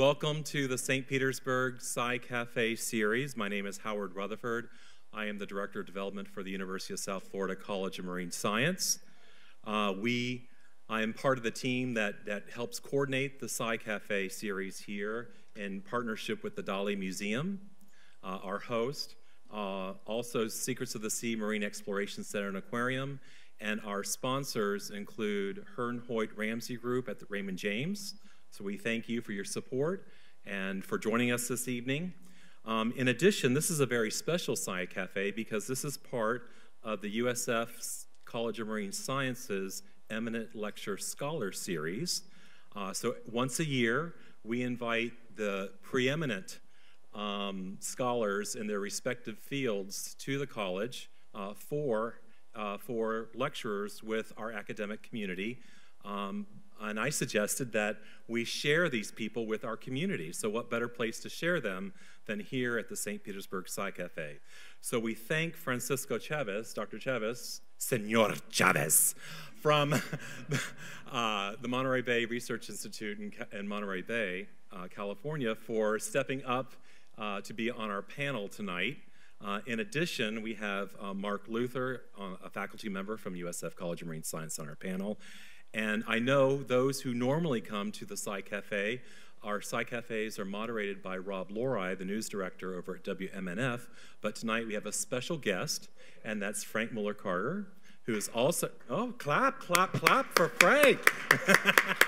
Welcome to the St. Petersburg Sci Cafe series. My name is Howard Rutherford. I am the Director of Development for the University of South Florida College of Marine Science. Uh, we, I am part of the team that, that helps coordinate the Sci Cafe series here in partnership with the Dali Museum, uh, our host, uh, also Secrets of the Sea Marine Exploration Center and Aquarium, and our sponsors include Herrnhoyt Ramsey Group at the Raymond James. So we thank you for your support and for joining us this evening. Um, in addition, this is a very special Sci Cafe because this is part of the USF College of Marine Sciences Eminent Lecture Scholar Series. Uh, so once a year, we invite the preeminent um, scholars in their respective fields to the college uh, for, uh, for lecturers with our academic community. Um, and I suggested that we share these people with our community. So, what better place to share them than here at the St. Petersburg Sci Cafe? So, we thank Francisco Chavez, Dr. Chavez, Senor Chavez, from uh, the Monterey Bay Research Institute in, in Monterey Bay, uh, California, for stepping up uh, to be on our panel tonight. Uh, in addition, we have uh, Mark Luther, uh, a faculty member from USF College of Marine Science on our panel, and I know those who normally come to the Sci Cafe, our Sci Cafes are moderated by Rob Lorei, the news director over at WMNF. But tonight we have a special guest, and that's Frank Muller-Karger, who is also, oh, clap, clap, clap for Frank.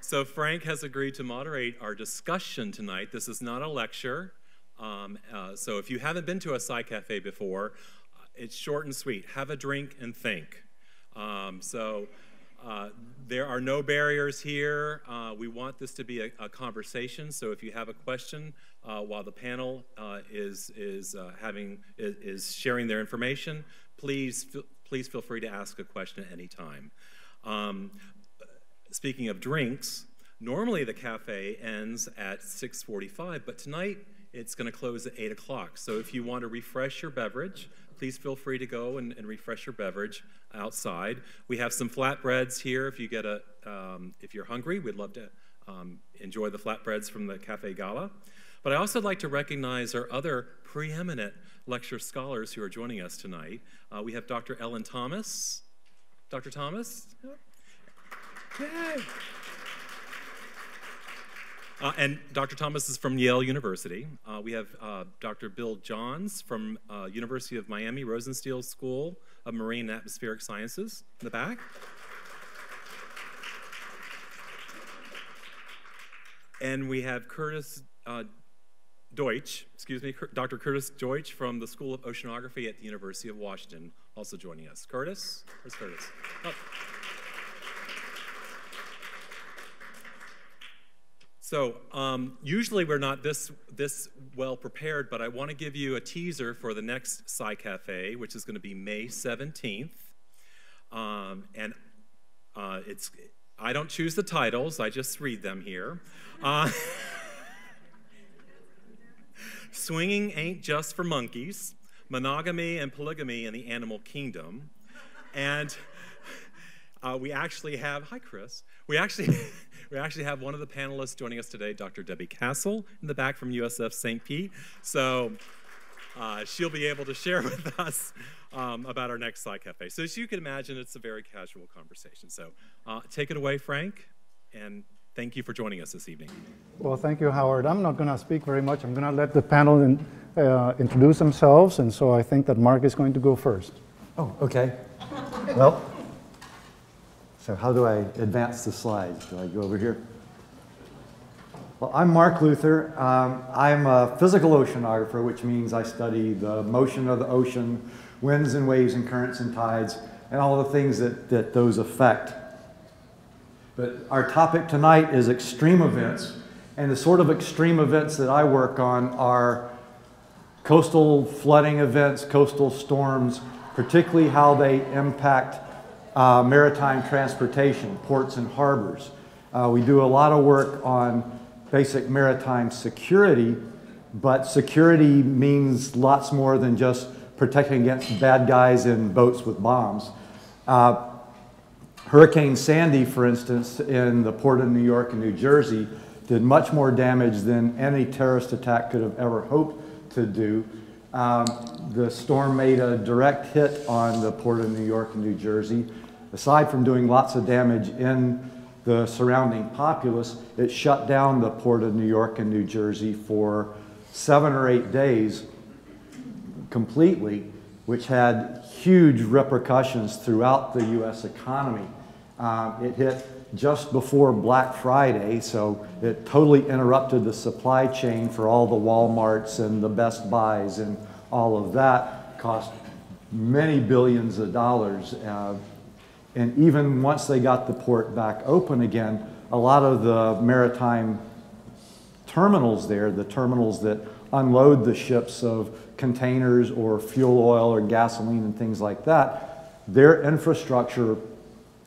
so Frank has agreed to moderate our discussion tonight. This is not a lecture. Um, uh, so if you haven't been to a Sci Cafe before, uh, it's short and sweet. Have a drink and think. Um, so uh, there are no barriers here. Uh, we want this to be a, a, conversation. So if you have a question uh, while the panel uh, is is uh, having is, is, sharing their information, please please feel free to ask a question at any time. Um, speaking of drinks, normally the cafe ends at 6:45, but tonight it's going to close at 8 o'clock. So if you want to refresh your beverage, please feel free to go and, and refresh your beverage outside. We have some flatbreads here. If you get a, um, if you're hungry, we'd love to um, enjoy the flatbreads from the Cafe Gala. But I also like to recognize our other preeminent lecture scholars who are joining us tonight. Uh, we have Dr. Ellen Thomas. Dr. Thomas? Yay! Uh, and Dr. Thomas is from Yale University. Uh, we have uh, Dr. Bill Johns from uh, University of Miami Rosenstiel School of Marine and Atmospheric Sciences in the back. And we have Curtis uh, Deutsch, excuse me, Dr. Curtis Deutsch from the School of Oceanography at the University of Washington, also joining us. Curtis? Where's Curtis? Oh. So um, usually we're not this, this well prepared, but I want to give you a teaser for the next Sci Cafe, which is going to be May 17th. Um, and uh, it's, I don't choose the titles, I just read them here. Uh, Swinging ain't just for monkeys, monogamy and polygamy in the animal kingdom. And uh, we actually have, hi Chris, we actually We actually have one of the panelists joining us today, Dr. Debbie Castle, in the back from USF St. Pete. So uh, she'll be able to share with us um, about our next Sci Cafe. So as you can imagine, it's a very casual conversation. So uh, take it away, Frank, and thank you for joining us this evening. Well, thank you, Howard. I'm not going to speak very much. I'm going to let the panel in, uh, introduce themselves, and so I think that Mark is going to go first. Oh, okay. well, so how do I advance the slides? Do I go over here? Well, I'm Mark Luther. Um, I'm a physical oceanographer, which means I study the motion of the ocean, winds and waves and currents and tides, and all the things that, that those affect. But our topic tonight is extreme events, and the sort of extreme events that I work on are coastal flooding events, coastal storms, particularly how they impact uh, maritime transportation, ports and harbors. Uh, we do a lot of work on basic maritime security, but security means lots more than just protecting against bad guys in boats with bombs. Uh, Hurricane Sandy, for instance, in the port of New York and New Jersey, did much more damage than any terrorist attack could have ever hoped to do. Um, the storm made a direct hit on the port of New York and New Jersey. Aside from doing lots of damage in the surrounding populace, it shut down the port of New York and New Jersey for seven or eight days completely, which had huge repercussions throughout the U.S. economy. Uh, it hit just before Black Friday, so it totally interrupted the supply chain for all the Walmarts and the Best Buys and all of that. Cost many billions of dollars. Uh, and even once they got the port back open again, a lot of the maritime terminals there, the terminals that unload the ships of containers or fuel oil or gasoline and things like that, their infrastructure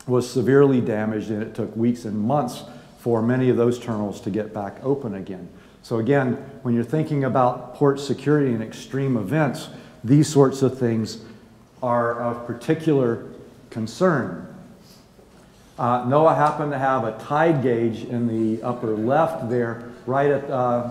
was severely damaged and it took weeks and months for many of those terminals to get back open again. So again, when you're thinking about port security and extreme events, these sorts of things are of particular concern. Uh, NOAA happened to have a tide gauge in the upper left there, right at uh,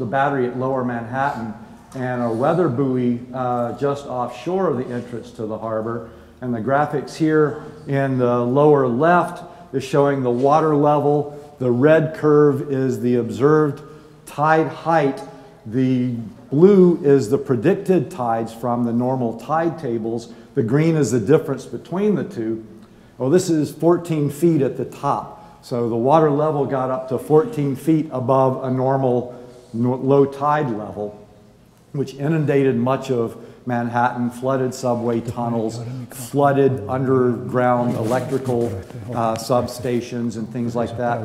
the battery at Lower Manhattan, and a weather buoy uh, just offshore of the entrance to the harbor. And the graphics here in the lower left is showing the water level. The red curve is the observed tide height. The blue is the predicted tides from the normal tide tables. The green is the difference between the two. Well, this is 14 feet at the top. So the water level got up to 14 feet above a normal low tide level, which inundated much of Manhattan, flooded subway tunnels, flooded underground electrical uh, substations and things like that,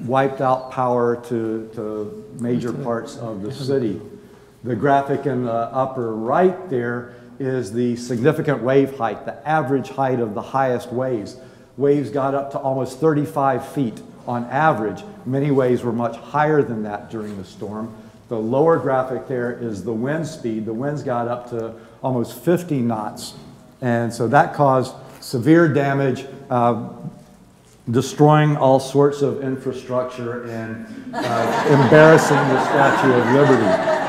wiped out power to, to major parts of the city. The graphic in the upper right there is the significant wave height, the average height of the highest waves. Waves got up to almost 35 feet on average. Many waves were much higher than that during the storm. The lower graphic there is the wind speed. The winds got up to almost 50 knots. And so that caused severe damage, uh, destroying all sorts of infrastructure and uh, embarrassing the Statue of Liberty.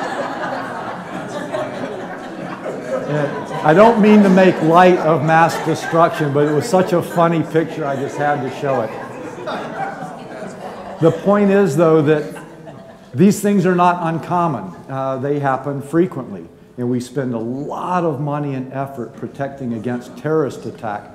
I don't mean to make light of mass destruction, but it was such a funny picture, I just had to show it. The point is, though, that these things are not uncommon. Uh, they happen frequently. And we spend a lot of money and effort protecting against terrorist attack.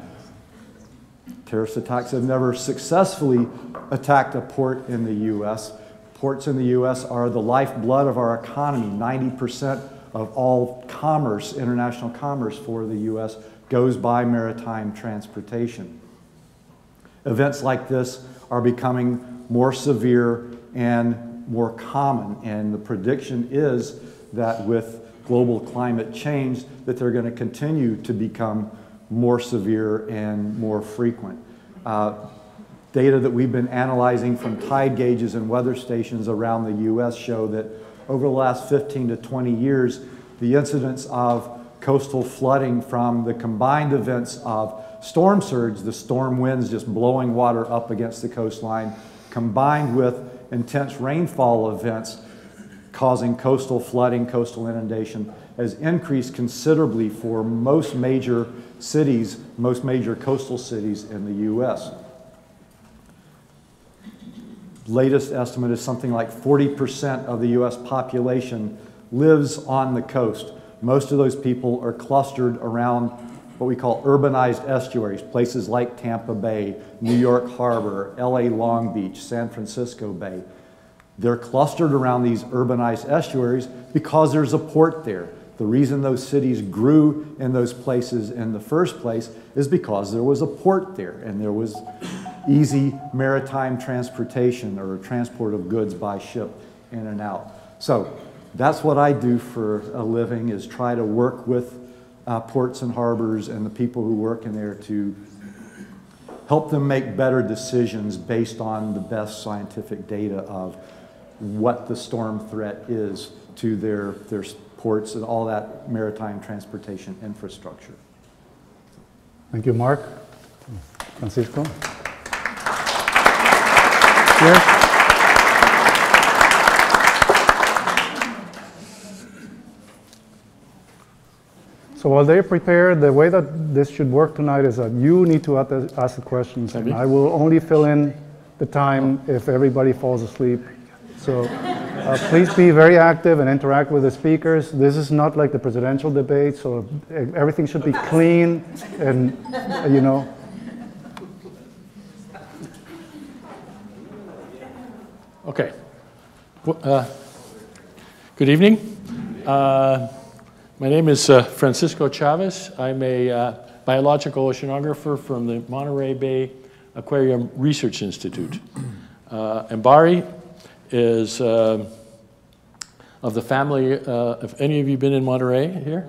Terrorist attacks have never successfully attacked a port in the U.S. Ports in the U.S. are the lifeblood of our economy. 90% of all commerce, international commerce for the U.S., goes by maritime transportation. Events like this are becoming more severe and more common. And the prediction is that with global climate change, that they're going to continue to become more severe and more frequent. Uh, data that we've been analyzing from tide gauges and weather stations around the U.S. show that over the last 15 to 20 years, the incidence of coastal flooding from the combined events of storm surge, the storm winds just blowing water up against the coastline, combined with intense rainfall events causing coastal flooding, coastal inundation, has increased considerably for most major cities, most major coastal cities in the U.S. Latest estimate is something like 40% of the U.S. population lives on the coast. Most of those people are clustered around what we call urbanized estuaries, places like Tampa Bay, New York Harbor, LA Long Beach, San Francisco Bay. They're clustered around these urbanized estuaries because there's a port there. The reason those cities grew in those places in the first place is because there was a port there and there was easy maritime transportation or transport of goods by ship in and out. So that's what I do for a living is try to work with uh, ports and harbors and the people who work in there to help them make better decisions based on the best scientific data of what the storm threat is to their, their ports and all that maritime transportation infrastructure. Thank you, Mark. Francisco. Here. So while they prepare, the way that this should work tonight is that you need to ask ask the questions, and I will only fill in the time if everybody falls asleep. So uh, please be very active and interact with the speakers. This is not like the presidential debate, so everything should be clean and, uh, you know, Okay. Uh, Good evening. Uh, My name is uh, Francisco Chavez. I'm a uh, biological oceanographer from the Monterey Bay Aquarium Research Institute. Uh, MBARI is uh, of the family, uh, have any of you been in Monterey here?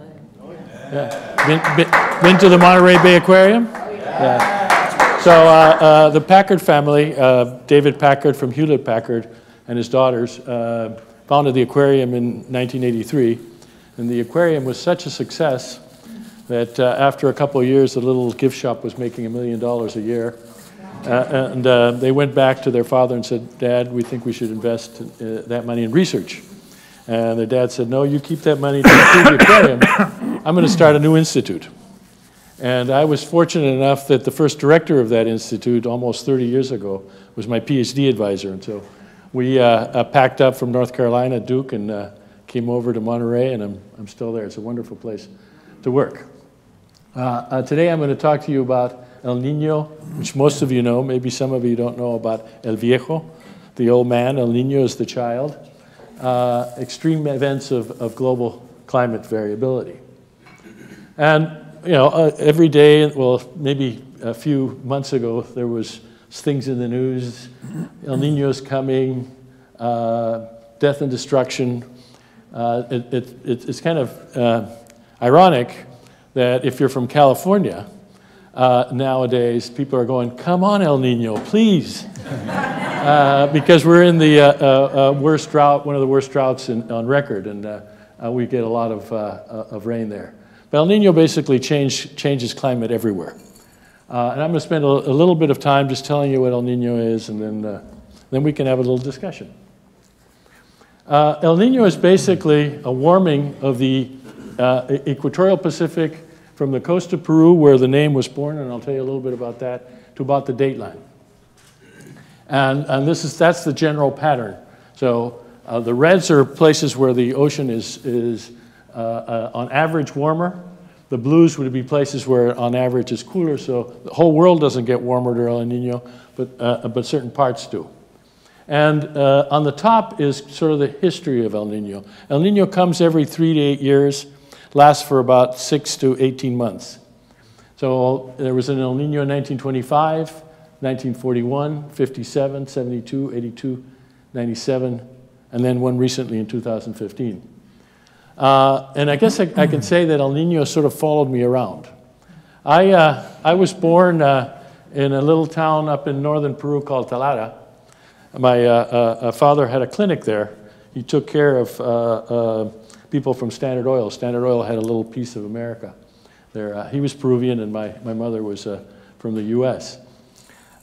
Yeah. Been- Been been to the Monterey Bay Aquarium? Yeah. So uh, uh, the Packard family, uh, David Packard from Hewlett Packard and his daughters, uh, founded the aquarium in 1983. And the aquarium was such a success that uh, after a couple of years, the little gift shop was making a million dollars a year. Uh, and uh, they went back to their father and said, Dad, we think we should invest uh, that money in research. And their dad said, No, you keep that money to the aquarium. I'm going to start a new institute. And I was fortunate enough that the first director of that institute, almost 30 years ago, was my PhD advisor. And so we uh, uh, packed up from North Carolina, Duke, and uh, came over to Monterey, and I'm, I'm still there. It's a wonderful place to work. Uh, uh, today I'm going to talk to you about El Nino, which most of you know. Maybe some of you don't know about El Viejo, the old man. El Nino is the child. Uh, extreme events of, of global climate variability. And, you know, uh, every day, well, maybe a few months ago, there was things in the news, El Nino's coming, uh, death and destruction. Uh, it, it, it- it's kind of uh, ironic that if you're from California, uh, nowadays, people are going, come on, El Nino, please. Uh, because we're in the uh, uh, uh, worst drought, one of the worst droughts in, on record, and uh, we get a lot of, of rain there. But El Nino basically change, changes climate everywhere. And I'm going to spend a, a little bit of time just telling you what El Nino is, and then, then we can have a little discussion. El Nino is basically a warming of the equatorial Pacific from the coast of Peru, where the name was born, and I'll tell you a little bit about that, to about the dateline. And, and this is, that's the general pattern. So uh, the reds are places where the ocean is, is uh, uh, on average warmer. The blues would be places where on average is cooler. So the whole world doesn't get warmer during El Nino, but, uh, but certain parts do. And uh, on the top is sort of the history of El Nino. El Nino comes every three to eight years, lasts for about six to 18 months. So there was an El Nino in 1925, 1941, 57, 72, 82, 97, and then one recently in 2015. Uh, and I guess I, I can say that El Nino sort of followed me around. I, uh, I was born uh, in a little town up in northern Peru called Talara. My uh, uh, uh, father had a clinic there. He took care of uh, uh, people from Standard Oil. Standard Oil had a little piece of America there. Uh, he was Peruvian, and my, my mother was from the US.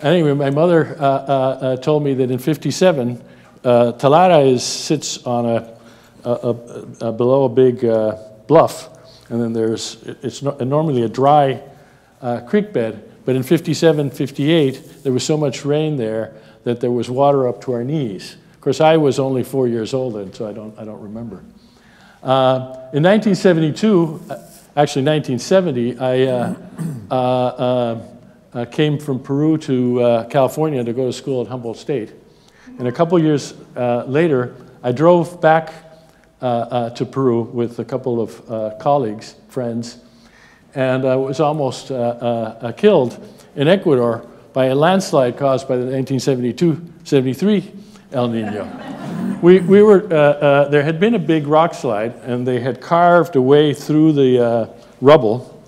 Anyway, my mother told me that in 57, uh, Talara is, sits on a, a, a, a below a big bluff, and then there's, it's normally a dry creek bed, but in 57, 58, there was so much rain there that there was water up to our knees. Course, I was only four years old then, so I don't, I don't remember. Uh, in 1972, uh, actually 1970, I uh, uh, uh, uh, came from Peru to California to go to school at Humboldt State. And a couple years later, I drove back to Peru with a couple of colleagues, friends, and I was almost killed in Ecuador by a landslide caused by the 1972-73 El Nino. we, we were, uh, uh, there had been a big rock slide, and they had carved a way through the uh, rubble,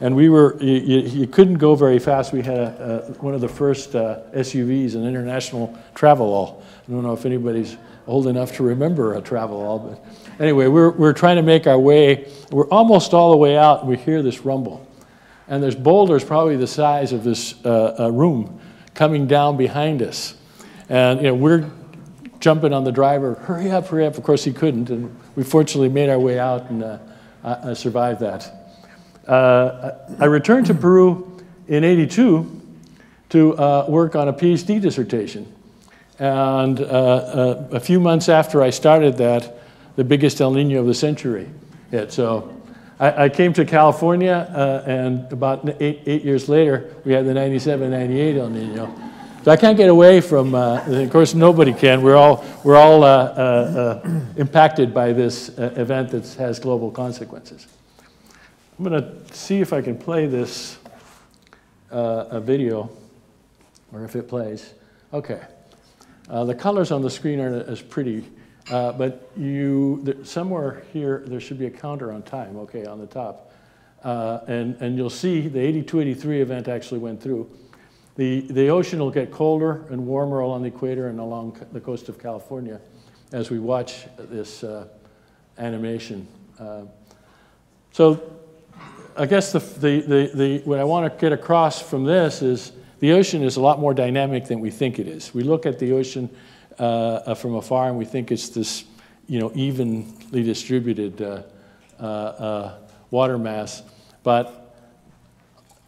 and we were, you, you, you couldn't go very fast. We had a, one of the first uh, SUVs, an international Travelall. I don't know if anybody's old enough to remember a Travelall. but anyway, we're, we're trying to make our way. We're almost all the way out, we hear this rumble. and there's boulders probably the size of this uh, uh, room coming down behind us. And you know, we're jumping on the driver, hurry up, hurry up. Of course, he couldn't, and we fortunately made our way out and uh, uh, survived that. Uh, I returned to Peru in 82 to uh, work on a PhD dissertation. And uh, uh, a few months after I started that, the biggest El Nino of the century hit. So I, I came to California, and about eight, eight years later, we had the 97 98 El Nino. So I can't get away from, uh, of course, nobody can. We're all, we're all uh, uh, impacted by this event that has global consequences. I'm going to see if I can play this a video, or if it plays. Okay. Uh, the colors on the screen aren't as pretty, uh, but you, somewhere here, there should be a counter on time, okay, on the top. Uh, and, and you'll see the 82-83 event actually went through. The, the ocean will get colder and warmer along the equator and along the coast of California as we watch this uh, animation. Uh, so I guess the, the, the, the, what I want to get across from this is the ocean is a lot more dynamic than we think it is. We look at the ocean uh, from afar and we think it's this you know, evenly distributed uh, uh, uh water mass, but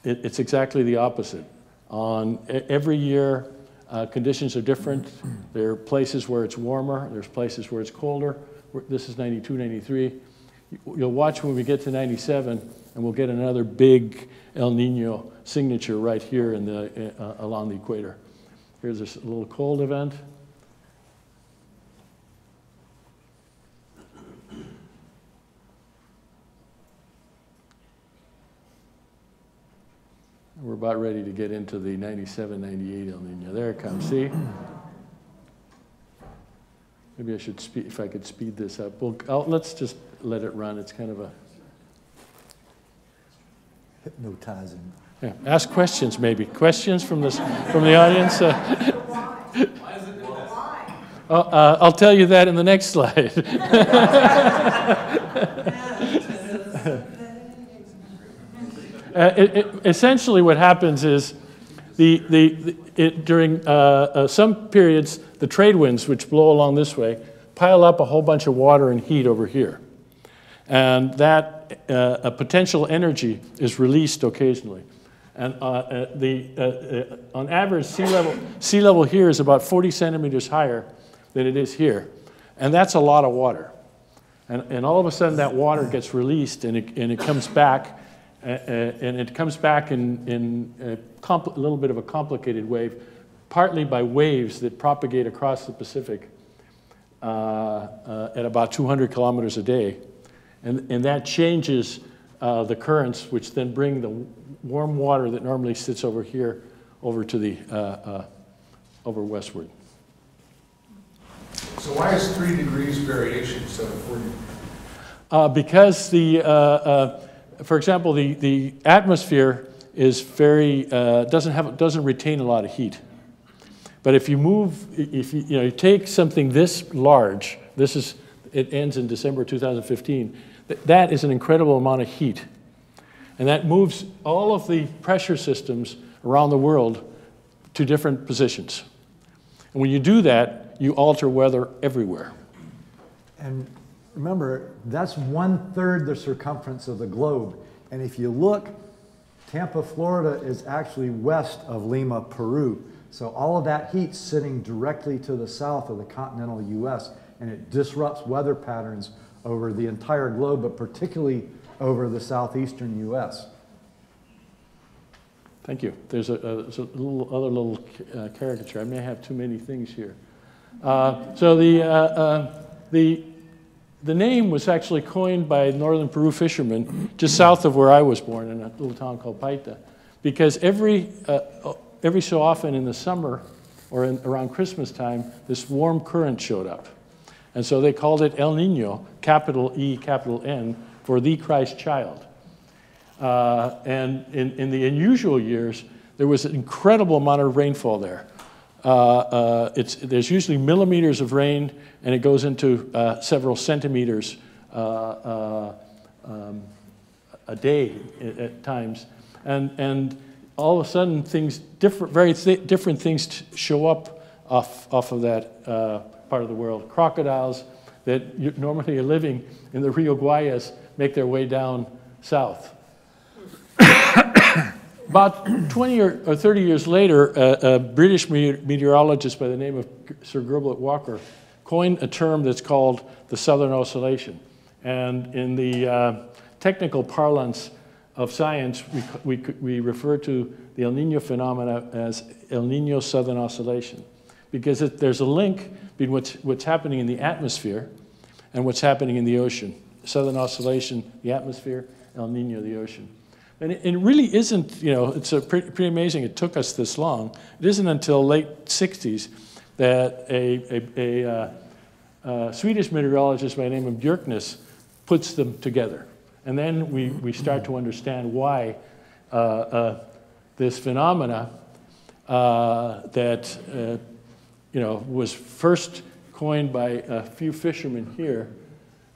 it, it's exactly the opposite. On every year, uh, conditions are different. There are places where it's warmer, there's places where it's colder. This is 92, 93. You'll watch when we get to 97, and we'll get another big El Nino signature right here in the, uh, along the equator. Here's this little cold event. We're about ready to get into the 97, 98 El Nino. There it comes, see? Maybe I should speed, if I could speed this up. Well, I'll, let's just let it run. It's kind of a... Hypnotizing. Yeah. Ask questions, maybe. Questions from, this, from the audience? Uh, uh, uh, I'll tell you that in the next slide. Uh, it, it, essentially, what happens is the, the, the it, during uh, uh, some periods, the trade winds, which blow along this way, pile up a whole bunch of water and heat over here. And that uh, a potential energy is released occasionally. And uh, uh, the, on average, sea level, sea level here is about 40 centimeters higher than it is here. And that's a lot of water. And, and all of a sudden, that water gets released and it, and it comes back and it comes back in, in a, a, little bit of a complicated wave, partly by waves that propagate across the Pacific uh, uh, at about 200 kilometers a day. And, and that changes uh, the currents, which then bring the warm water that normally sits over here over to the, uh, uh, over westward. So why is three degrees variation so important? 40? because the, for example, the, the atmosphere is very, uh, doesn't, have, doesn't retain a lot of heat. But if you move, if you, you, know, you take something this large, this is, it ends in December 2015, that is an incredible amount of heat. And that moves all of the pressure systems around the world to different positions. And when you do that, you alter weather everywhere. And remember, that's one third the circumference of the globe. And if you look, Tampa, Florida is actually west of Lima, Peru. So all of that heat's sitting directly to the south of the continental US, and it disrupts weather patterns over the entire globe, but particularly over the southeastern US. Thank you. There's a, a, a little, other little uh, caricature. I may have too many things here. Uh, so the, uh, uh the the name was actually coined by northern Peru fishermen just south of where I was born in a little town called Paita, because every, uh, every so often in the summer or in, around Christmas time, this warm current showed up. And so they called it El Nino, capital E, capital N, for the Christ child. Uh, and in, in the unusual years, there was an incredible amount of rainfall there. Uh, uh, there's usually millimeters of rain, and it goes into uh, several centimeters um, a day at, times. And, and all of a sudden, things, different, very th different things show up off, off of that part of the world. Crocodiles that normally are living in the Rio Guayas make their way down south. About 20 or, or 30 years later, a, a British meteorologist by the name of Sir Gilbert Walker coined a term that's called the Southern Oscillation. And in the uh, technical parlance of science, we, we, we refer to the El Nino phenomena as El Nino Southern Oscillation because it, there's a link between what's, what's happening in the atmosphere and what's happening in the ocean. Southern Oscillation, the atmosphere, El Nino, the ocean. And it, it really isn't, you know, it's pretty, pretty amazing it took us this long. It isn't until late 60s that a, a, a uh, uh, Swedish meteorologist by the name of Bjerknes puts them together. And then we, we start to understand why uh, uh, this phenomena uh, that you know, was first coined by a few fishermen here,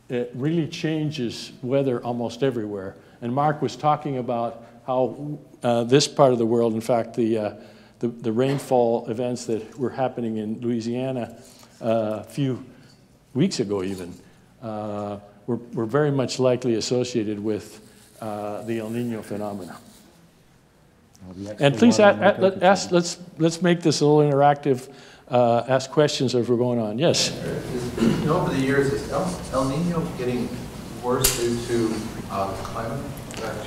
it really changes weather almost everywhere. And Mark was talking about how uh, this part of the world, in fact, the, uh, the, the, rainfall events that were happening in Louisiana uh, a few weeks ago, even, uh, were, were very much likely associated with uh, the El Nino phenomena. And please ask, let, ask, let's, let's make this a little interactive. Uh, ask questions as we're going on. Yes? Is, over the years, is El, El Nino getting worse due to uh, climate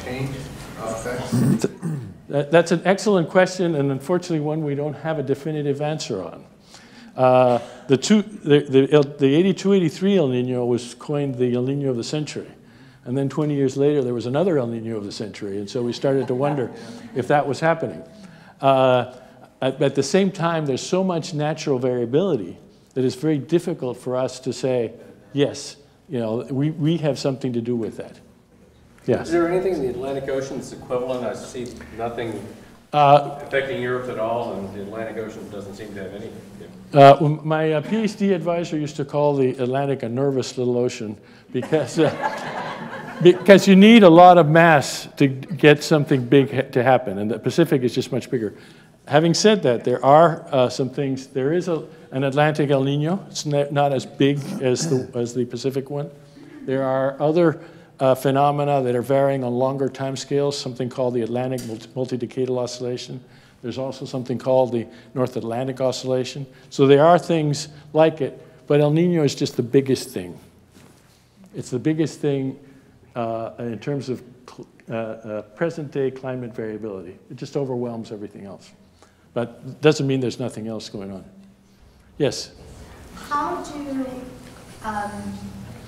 change that's an excellent question, and unfortunately, one we don't have a definitive answer on. Uh, the, two, the, the, the 82 83 El Nino was coined the El Nino of the century. And then 20 years later, there was another El Nino of the century. And so we started to wonder if that was happening. Uh, at, at, the same time, there's so much natural variability that it's very difficult for us to say, yes, you know, we, we have something to do with that. Yes. Is there anything in the Atlantic Ocean that's equivalent? I see nothing uh, affecting Europe at all, and the Atlantic Ocean doesn't seem to have any. Uh, my uh, PhD advisor used to call the Atlantic a nervous little ocean because because you need a lot of mass to get something big to happen, and the Pacific is just much bigger. Having said that, there are uh, some things. There is a, an Atlantic El Nino. It's not as big as the, as the Pacific one. There are other uh, phenomena that are varying on longer time scales, something called the Atlantic multi-decadal oscillation. There's also something called the North Atlantic oscillation. So there are things like it, but El Nino is just the biggest thing. It's the biggest thing uh, in terms of uh, uh, present day climate variability. It just overwhelms everything else. But it doesn't mean there's nothing else going on. Yes? How do um,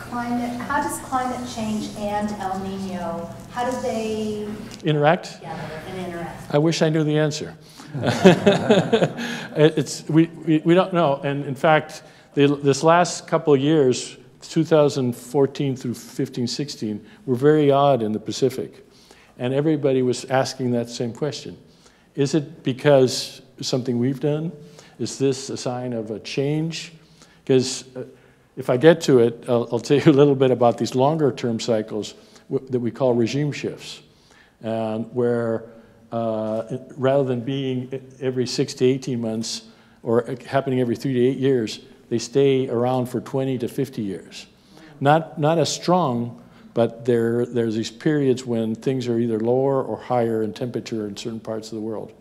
climate, how does climate change and El Nino, how do they interact? Interact? I wish I knew the answer. it's, we, we, we, don't know. And in fact, the, this last couple of years, 2014 through 15, 16, were very odd in the Pacific. And everybody was asking that same question. Is it because something we've done? Is this a sign of a change? Because uh, if I get to it, I'll, I'll, tell you a little bit about these longer term cycles that we call regime shifts, and where uh, rather than being every six to 18 months or happening every three to eight years, they stay around for 20 to 50 years. Not, not as strong, but there, there's these periods when things are either lower or higher in temperature in certain parts of the world.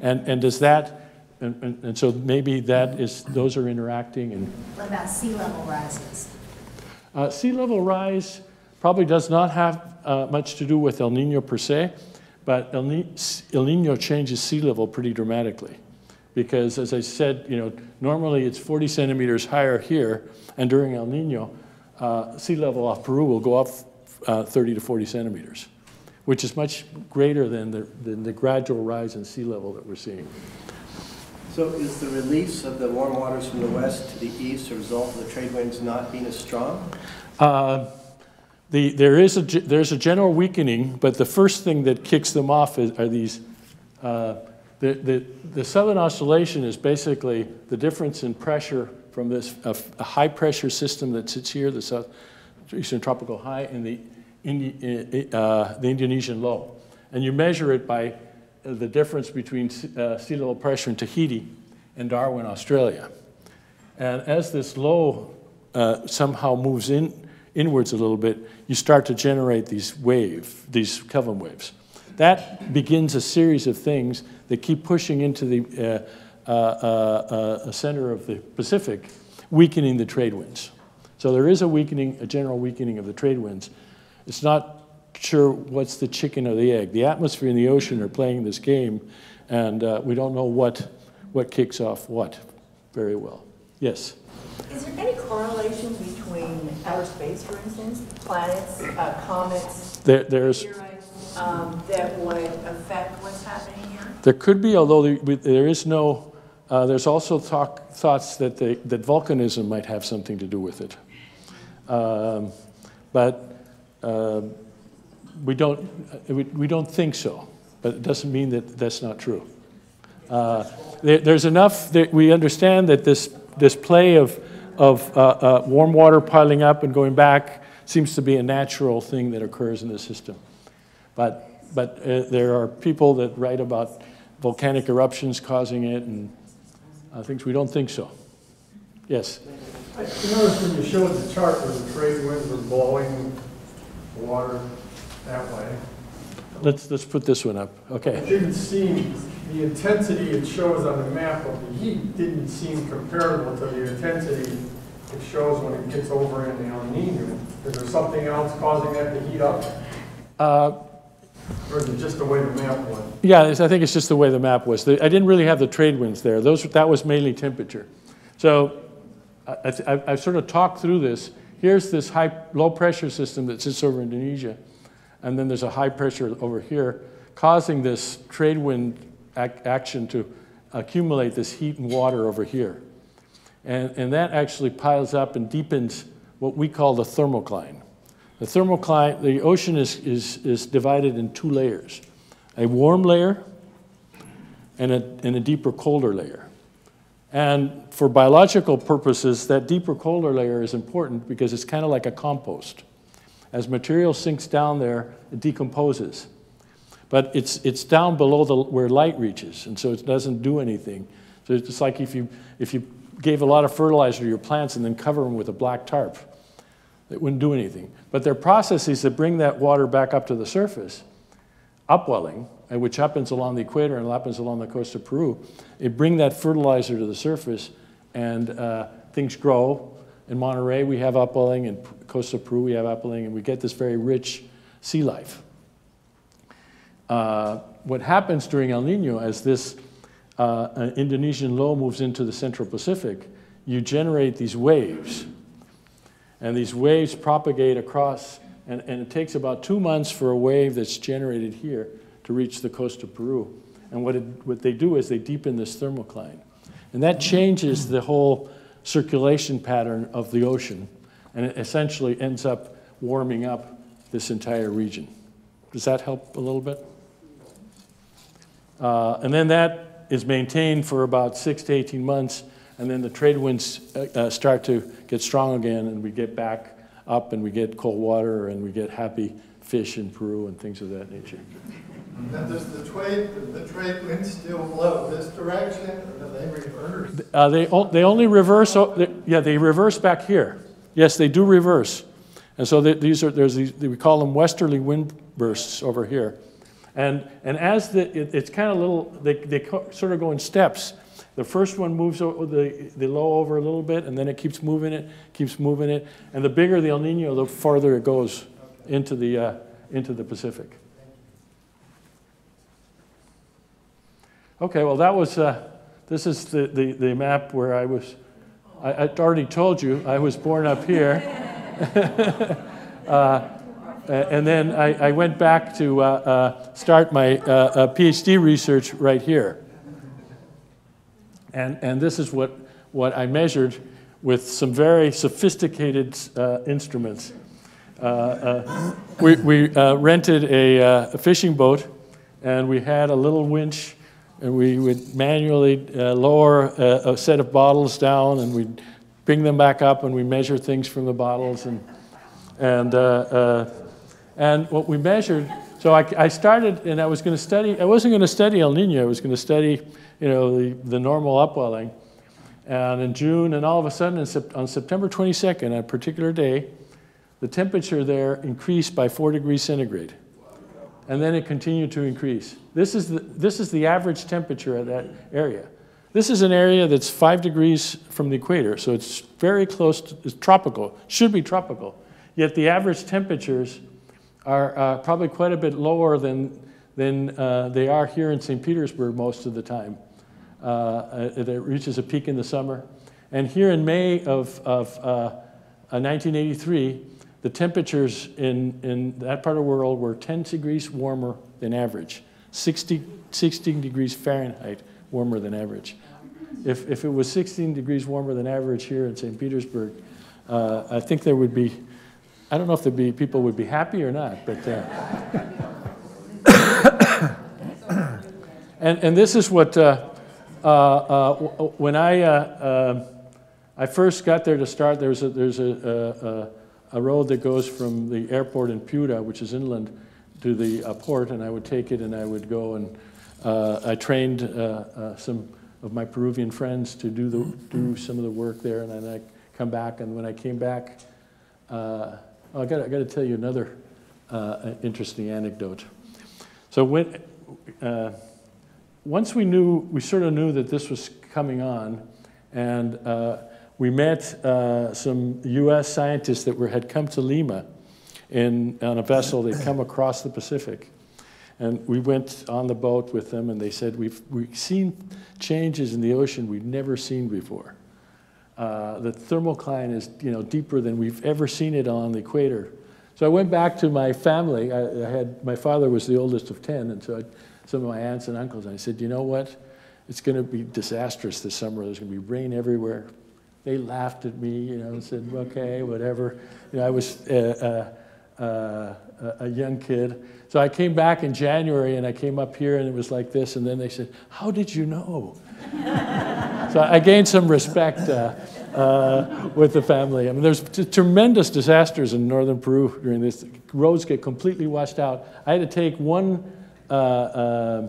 And, and does that and, and, and, so maybe that is, those are interacting. And what about sea level rises? Uh, sea level rise probably does not have uh, much to do with El Nino per se, but El, Ni El Nino changes sea level pretty dramatically. Because as I said, you know, normally it's 40 centimeters higher here, and during El Nino, uh, sea level off Peru will go up uh, 30 to 40 centimeters, which is much greater than the, than the gradual rise in sea level that we're seeing. So is the release of the warm waters from the west to the east a result of the trade winds not being as strong? Uh, the, there is a, there's a general weakening, but the first thing that kicks them off is, are these. Uh, the, the, the southern oscillation is basically the difference in pressure from this a, a high pressure system that sits here, the south eastern tropical high, and the, Indi, uh, the Indonesian low. And you measure it by the difference between uh, sea level pressure in Tahiti and Darwin, Australia. And as this low uh, somehow moves in, inwards a little bit, you start to generate these wave, these Kelvin waves. That begins a series of things that keep pushing into the uh, uh, uh, uh center of the Pacific, weakening the trade winds. So there is a weakening, a general weakening of the trade winds. It's not sure what's the chicken or the egg. The atmosphere and the ocean are playing this game, and uh, we don't know what, what kicks off what very well. Yes? Is there any correlation between outer space, for instance, planets, uh, comets, there, there's, um, that would affect what's happening here? There could be, although there is no, uh, there's also talk, thoughts that, they, that volcanism might have something to do with it. Um, but uh, we, don't, we, we, don't think so, but it doesn't mean that that's not true. Uh, there, there's enough that we understand that this, this play of, of uh, uh, warm water piling up and going back seems to be a natural thing that occurs in the system. But, but uh, there are people that write about volcanic eruptions causing it and things we don't think so. Yes? I noticed when you showed the chart where the trade winds were blowing water that way. Let's, let's put this one up. Okay. It didn't seem, the intensity it shows on the map of the heat didn't seem comparable to the intensity it shows when it gets over in the El Nino. Is there something else causing that to heat up? Uh, or is it just the way the map was? Yeah, I think it's just the way the map was. I didn't really have the trade winds there. Those, that was mainly temperature. So I, have sort of talked through this. Here's this high, low pressure system that sits over Indonesia, and then there's a high pressure over here, causing this trade wind ac action to accumulate this heat and water over here. And, and that actually piles up and deepens what we call the thermocline. The thermocline, the ocean is, is, is divided in two layers, a warm layer and a, and a deeper, colder layer. And for biological purposes, that deeper, colder layer is important because it's kind of like a compost. As material sinks down there, it decomposes. But it's, it's down below the, where light reaches, and so it doesn't do anything. So it's like if you, if you gave a lot of fertilizer to your plants and then cover them with a black tarp, it wouldn't do anything. But there are processes that bring that water back up to the surface, upwelling, which happens along the equator and happens along the coast of Peru, it bring that fertilizer to the surface and uh, things grow. In Monterey, we have upwelling, in coast of Peru, we have upwelling, and we get this very rich sea life. Uh, what happens during El Nino as this uh, Indonesian low moves into the Central Pacific, you generate these waves. And these waves propagate across, and, and it takes about two months for a wave that's generated here to reach the coast of Peru. And what, it, what they do is they deepen this thermocline. And that changes the whole circulation pattern of the ocean. And it essentially ends up warming up this entire region. Does that help a little bit? Uh, and then that is maintained for about six to 18 months, and then the trade winds uh, uh start to get strong again, and we get back up, and we get cold water, and we get happy fish in Peru, and things of that nature. Now, does the trade, the trade wind still blow this direction, or do they reverse? Uh, they, they only reverse, yeah, they reverse back here. Yes, they do reverse. And so they, these are, there's these, we call them westerly wind bursts over here. And, and as the, it, it's kind of little, they, they sort of go in steps. The first one moves the, the low over a little bit, and then it keeps moving it, keeps moving it. And the bigger the El Nino, the farther it goes into the, uh, into the Pacific. Okay, well, that was, uh, this is the, the, the, map where I was, I, I already told you, I was born up here. uh, and then I, I, went back to uh, uh start my uh, uh, PhD research right here. And, and this is what, what I measured with some very sophisticated instruments. we we rented a, a fishing boat and we had a little winch and we would manually uh, lower a, a, set of bottles down and we'd bring them back up and we measure things from the bottles and and uh, uh, and what we measured So I, I started, and I was going to study, I wasn't going to study El Nino, I was going to study, you know, the, the normal upwelling. And in June, and all of a sudden on September 22nd, on a particular day, the temperature there increased by four degrees centigrade. And then it continued to increase. This is the, this is the average temperature of that area. This is an area that's five degrees from the equator, so it's very close to, it's tropical, should be tropical. Yet the average temperatures are uh, probably quite a bit lower than, than uh, they are here in St. Petersburg most of the time. Uh, it, it, reaches a peak in the summer. And here in May of, of 1983, uh, the temperatures in, in that part of the world were 10 degrees warmer than average, 60, 16 degrees Fahrenheit warmer than average. If, if it was 16 degrees warmer than average here in St. Petersburg, uh, I think there would be, I don't know if there'd be, people would be happy or not, but. Uh, and, and this is what, uh, uh, uh when I, uh, I first got there to start, there's a, there's a, a, a, road that goes from the airport in Piura, which is inland, to the port, and I would take it and I would go and I trained some of my Peruvian friends to do, the, do some of the work there, and then I come back, and when I came back, uh, oh, I got I to tell you another uh, interesting anecdote. So when, uh, once we knew, we sort of knew that this was coming on, and uh, we met uh, some U.S. scientists that were, had come to Lima in, on a vessel. They'd come across the Pacific. And we went on the boat with them, and they said, We've, we've seen changes in the ocean we've never seen before. Uh, the thermocline is you know, deeper than we've ever seen it on the equator. So I went back to my family. I, I had, my father was the oldest of 10, and so I, some of my aunts and uncles, and I said, You know what? It's going to be disastrous this summer. There's going to be rain everywhere. They laughed at me, you know, and said, Okay, whatever. You know, I was uh, uh, uh a young kid. So I came back in January and I came up here and it was like this. And then they said, How did you know? so I gained some respect uh, uh, with the family. I mean, there's tremendous disasters in northern Peru during this. Roads get completely washed out. I had to take one, uh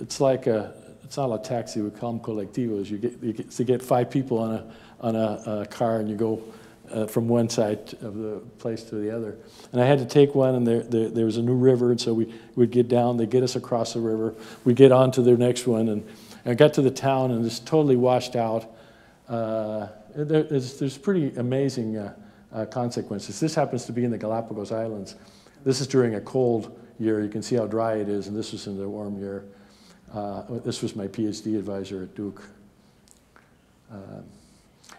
it's like a, it's not a taxi, we call them colectivos. You get, you get, to get five people on a, on a, a car and you go uh, from one side of the place to the other. And I had to take one, and there, there, there was a new river, and so we would get down, they get us across the river, we get on to their next one, and, and I got to the town, and it's totally washed out. Uh, there, there's, there's pretty amazing uh, uh, consequences. This happens to be in the Galapagos Islands. This is during a cold year. You can see how dry it is, and this was in the warm year. Uh, this was my PhD advisor at Duke.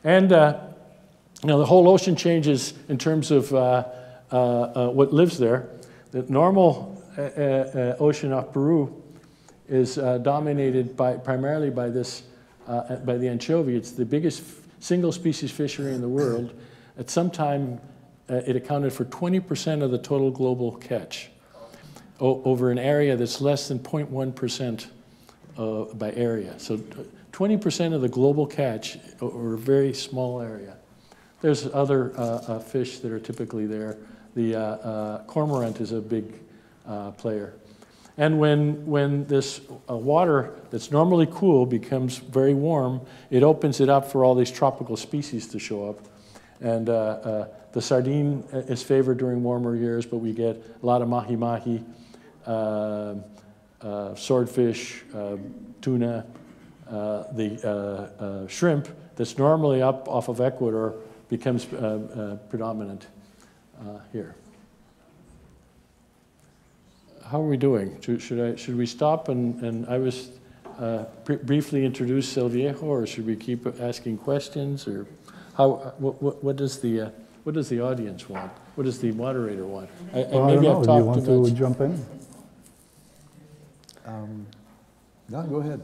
Uh, and you know, the whole ocean changes in terms of uh, uh, uh, what lives there. The normal uh, uh, ocean off Peru is uh, dominated by, primarily by this, by the anchovy. It's the biggest single species fishery in the world. At some time, it accounted for 20% of the total global catch over an area that's less than 0.1% by area. So 20% of the global catch over a very small area. There's other uh, uh, fish that are typically there. The uh, cormorant is a big player. And when, when this uh, water that's normally cool becomes very warm, it opens it up for all these tropical species to show up. And uh, uh, the sardine is favored during warmer years, but we get a lot of mahi-mahi, swordfish, tuna, the shrimp that's normally up off of Ecuador becomes uh, uh, predominant uh, here. How are we doing? Should, should, I, should we stop and, and I was briefly introduce El Viejo, or should we keep asking questions, or how? What, what, what does the what does the audience want? What does the moderator want? I, well, maybe I don't know. Do you want to much. jump in? Um, no, go ahead.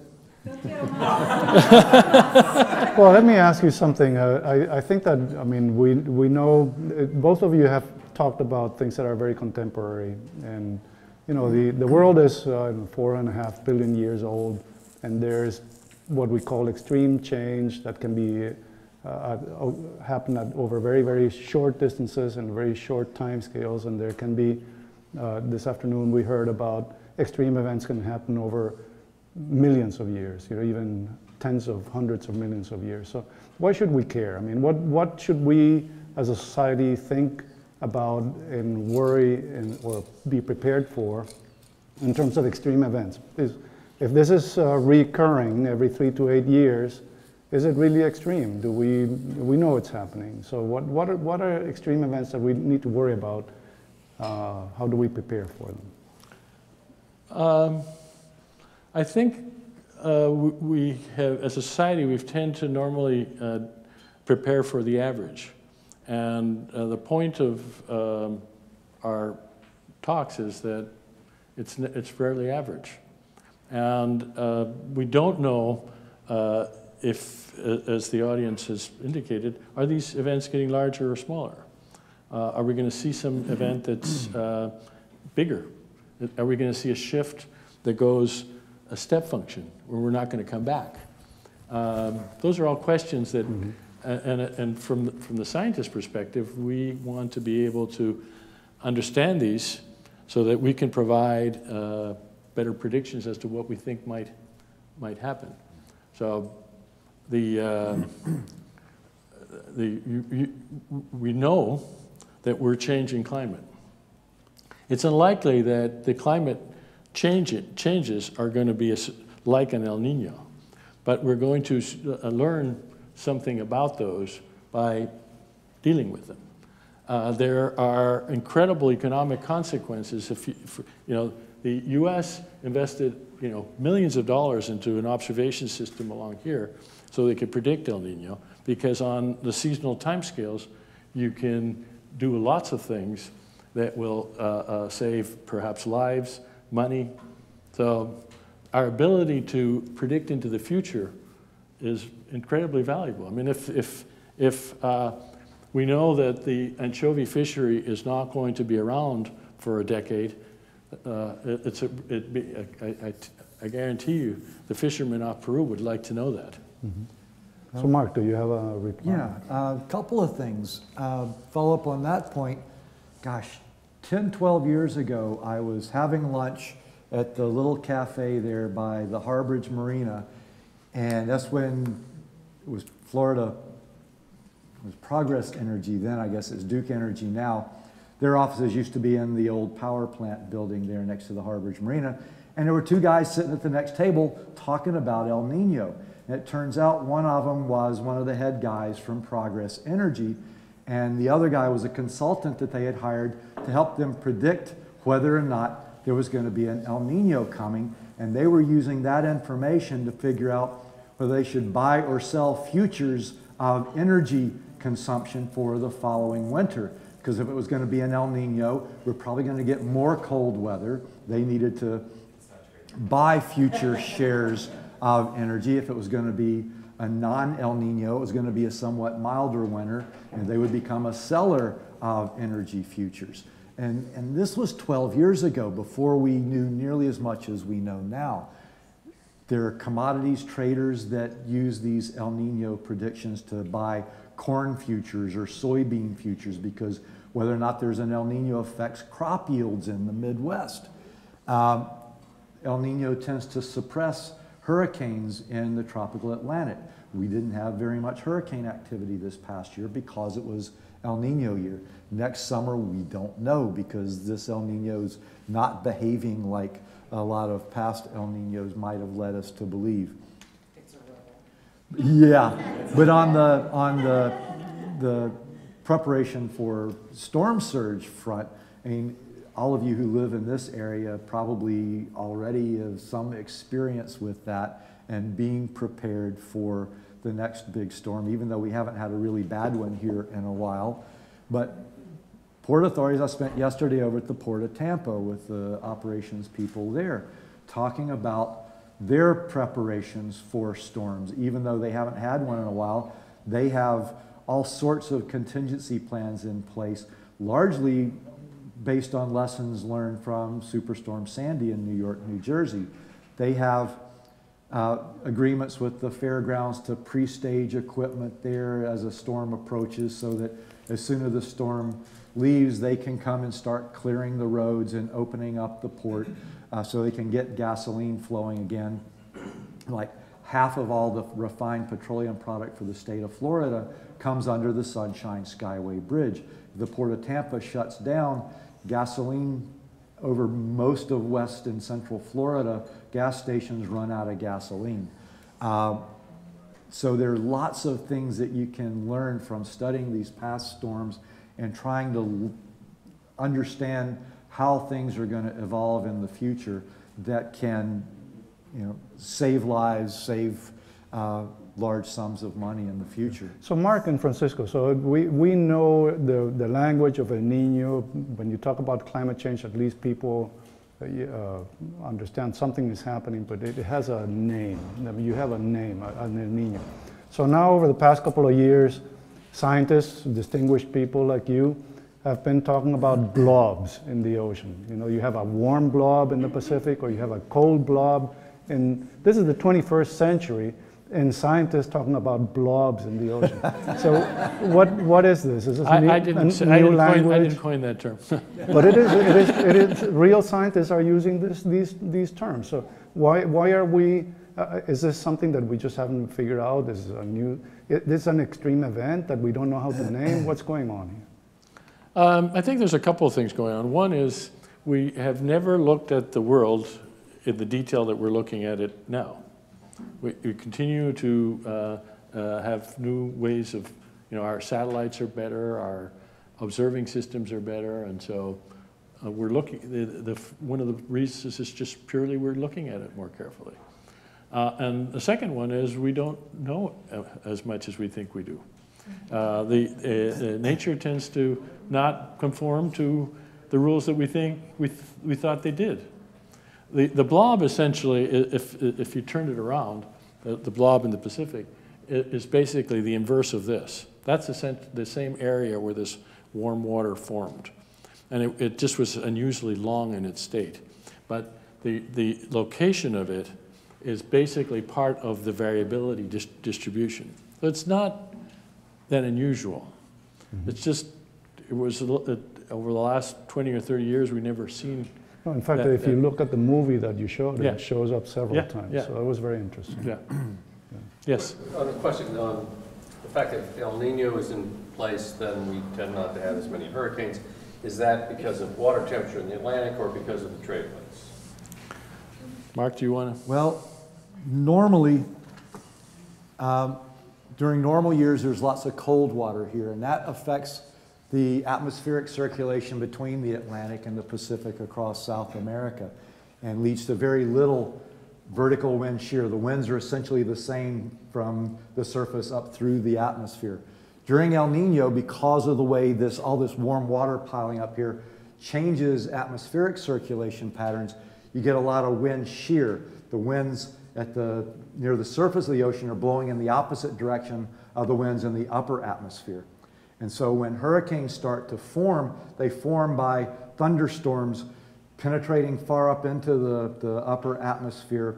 well, let me ask you something. Uh, I, I, think that, I mean, we, we know, both of you have talked about things that are very contemporary. And, you know, the, the world is uh, four and a half billion years old, and there's what we call extreme change that can be uh, uh happen at, over very, very short distances and very short time scales, and there can be Uh, this afternoon we heard about extreme events can happen over millions of years, you know, even tens of hundreds of millions of years. So why should we care? I mean, what, what should we as a society think about and worry and, or be prepared for in terms of extreme events? Is, if this is uh, recurring every three to eight years, is it really extreme? Do we, we know it's happening? So what, what, are, what are extreme events that we need to worry about? Uh, how do we prepare for them? Um, I think uh, we have, as a society, we've tend to normally uh, prepare for the average. And uh, the point of um, our talks is that it's, it's fairly average. And uh, we don't know uh, if, as the audience has indicated, are these events getting larger or smaller? Uh, are we going to see some event that's bigger? Are we going to see a shift that goes a step function where we're not going to come back? Um, those are all questions that, mm -hmm. and, and from, from the scientist perspective, we want to be able to understand these so that we can provide uh, better predictions as to what we think might, might happen. So the, uh, the, you, you, we know that we're changing climate. It's unlikely that the climate change changes are going to be a, like an El Nino, but we're going to uh, learn something about those by dealing with them. Uh, there are incredible economic consequences if you, if, you know, the U.S. invested you know, millions of dollars into an observation system along here so they could predict El Nino because on the seasonal timescales, you can do lots of things that will uh, uh, save perhaps lives, money. So our ability to predict into the future is incredibly valuable. I mean, if, if, if uh, we know that the anchovy fishery is not going to be around for a decade, uh, it, it's a, it be, I, I, I, guarantee you the fishermen off Peru would like to know that. Mm -hmm. So Mark, do you have a reply? Yeah, a uh, couple of things. Uh, follow up on that point. Gosh, 10, 12 years ago, I was having lunch at the little cafe there by the Harborage Marina, and that's when it was Florida, it was Progress Energy then, I guess it's Duke Energy now, their offices used to be in the old power plant building there next to the Harborage Marina. And there were two guys sitting at the next table talking about El Nino. And it turns out one of them was one of the head guys from Progress Energy, and the other guy was a consultant that they had hired to help them predict whether or not there was going to be an El Nino coming. And they were using that information to figure out whether they should buy or sell futures of energy consumption for the following winter because if it was going to be an El Nino, we're probably going to get more cold weather. They needed to buy future shares of energy. If it was going to be a non El Nino, it was going to be a somewhat milder winter, and they would become a seller of energy futures. And, and this was 12 years ago, before we knew nearly as much as we know now. There are commodities traders that use these El Nino predictions to buy corn futures or soybean futures because whether or not there's an El Nino affects crop yields in the Midwest. Um, El Nino tends to suppress hurricanes in the tropical Atlantic. We didn't have very much hurricane activity this past year because it was El Nino year. Next summer, we don't know because this El Nino is not behaving like a lot of past El Ninos might have led us to believe. Yeah, but on the on the the preparation for storm surge front, I mean, all of you who live in this area probably already have some experience with that and being prepared for the next big storm, even though we haven't had a really bad one here in a while. But port authorities, I spent yesterday over at the Port of Tampa with the operations people there, talking about their preparations for storms. Even though they haven't had one in a while, they have all sorts of contingency plans in place, largely based on lessons learned from Superstorm Sandy in New York, New Jersey. They have uh, agreements with the fairgrounds to pre-stage equipment there as a storm approaches so that As soon as the storm leaves, they can come and start clearing the roads and opening up the port uh, so they can get gasoline flowing again. Like half of all the refined petroleum product for the state of Florida comes under the Sunshine Skyway Bridge. The Port of Tampa shuts down, gasoline over most of West and Central Florida, gas stations run out of gasoline. Uh, so there are lots of things that you can learn from studying these past storms and trying to understand how things are going to evolve in the future that can you know, save lives, save uh, large sums of money in the future. So Mark and Francisco, so we, we know the, the language of El Nino. When you talk about climate change, at least people uh, uh understand something is happening, but it, has a name. I mean, you have a name, an El Nino. So now over the past couple of years, scientists, distinguished people like you, have been talking about blobs in the ocean. You know, you have a warm blob in the Pacific or you have a cold blob. And this is the 21st century, and scientists talking about blobs in the ocean. so what, what is this? Is this I, new, I didn't, say, new I didn't language? Coin, I didn't coin that term. but it is, it is, it is, real scientists are using this, these, these terms. So why, why are we, uh, is this something that we just haven't figured out? Is a new, it, this is an extreme event that we don't know how to name? What's going on here? Um, I think there's a couple of things going on. One is we have never looked at the world in the detail that we're looking at it now. We, we continue to uh, uh, have new ways of, you know, our satellites are better, our observing systems are better, and so uh, we're looking, the, the, one of the reasons is just purely we're looking at it more carefully. Uh, and the second one is we don't know uh, as much as we think we do. Uh, the, nature tends to not conform to the rules that we think we, th we thought they did. The, the blob essentially, if, if you turned it around, the, the blob in the Pacific, is basically the inverse of this. That's the same area where this warm water formed. And it, it just was unusually long in its state. But the, the location of it is basically part of the variability dis distribution. So it's not that unusual. Mm -hmm. It's just, it was, it, over the last 20 or 30 years, we've never seen no, in fact, that, if you look at the movie that you showed, yeah. it shows up several yeah, times. Yeah. So it was very interesting. Yeah. Yes. On the question on the fact that El Nino is in place, then we tend not to have as many hurricanes. Is that because of water temperature in the Atlantic or because of the trade winds? Mark, do you want to? Well, normally, um, during normal years, there's lots of cold water here, and that affects the atmospheric circulation between the Atlantic and the Pacific across South America and leads to very little vertical wind shear. The winds are essentially the same from the surface up through the atmosphere. During El Nino, because of the way this, all this warm water piling up here changes atmospheric circulation patterns, you get a lot of wind shear. The winds at the, near the surface of the ocean are blowing in the opposite direction of the winds in the upper atmosphere. And so when hurricanes start to form, they form by thunderstorms penetrating far up into the, the upper atmosphere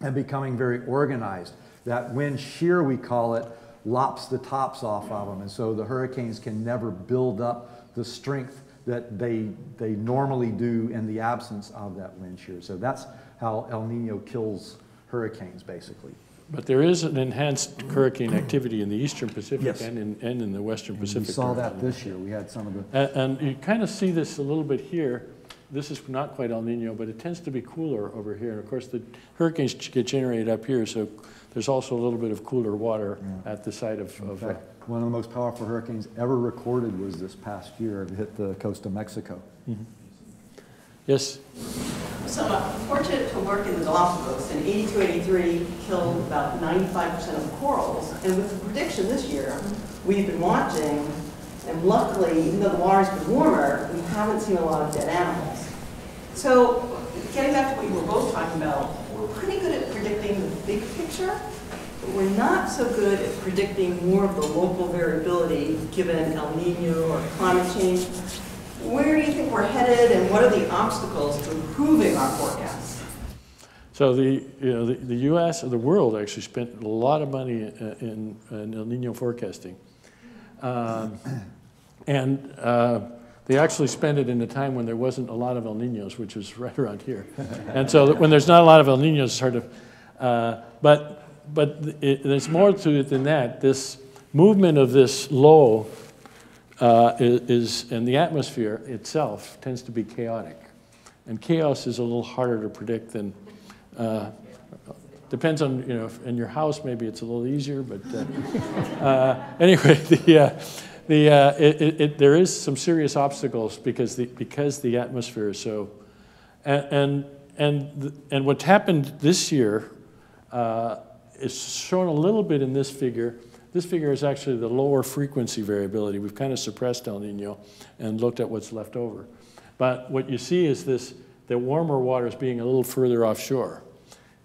and becoming very organized. That wind shear, we call it, lops the tops off of them. And so the hurricanes can never build up the strength that they, they normally do in the absence of that wind shear. So that's how El Nino kills hurricanes, basically. But there is an enhanced hurricane activity in the eastern Pacific yes. and, in, and in the western and Pacific. We saw that this year. We had some of the. And, and, you kind of see this a little bit here. This is not quite El Nino, but it tends to be cooler over here. And of course, the hurricanes get generated up here, so there's also a little bit of cooler water yeah. at the site of. In of fact, one of the most powerful hurricanes ever recorded was this past year. It hit the coast of Mexico. Mm -hmm. Yes. So I'm fortunate to work in the Galapagos, and 82, 83 killed about 95% of the corals. And with the prediction this year, we've been watching, and luckily, even though the water's been warmer, we haven't seen a lot of dead animals. So getting back to what you were both talking about, we're pretty good at predicting the big picture, but we're not so good at predicting more of the local variability given El Nino or climate change where do you think we're headed and what are the obstacles to improving our forecasts? So the, you know, the, the U.S. or the world actually spent a lot of money in, in El Nino forecasting. Um, And uh, they actually spent it in a time when there wasn't a lot of El Ninos, which was right around here. and so when there's not a lot of El Ninos, sort of, uh, but, but it, there's more to it than that. This movement of this low uh, is, and the atmosphere itself tends to be chaotic. And chaos is a little harder to predict than, uh, depends on, you know, in your house maybe it's a little easier, but uh, uh, anyway, the, uh, the, it, it, it, there is some serious obstacles because the, because the atmosphere is so, and, and, and, and what's happened this year is shown a little bit in this figure. This figure is actually the lower frequency variability. We've kind of suppressed El Nino and looked at what's left over. But what you see is this, the warmer waters being a little further offshore.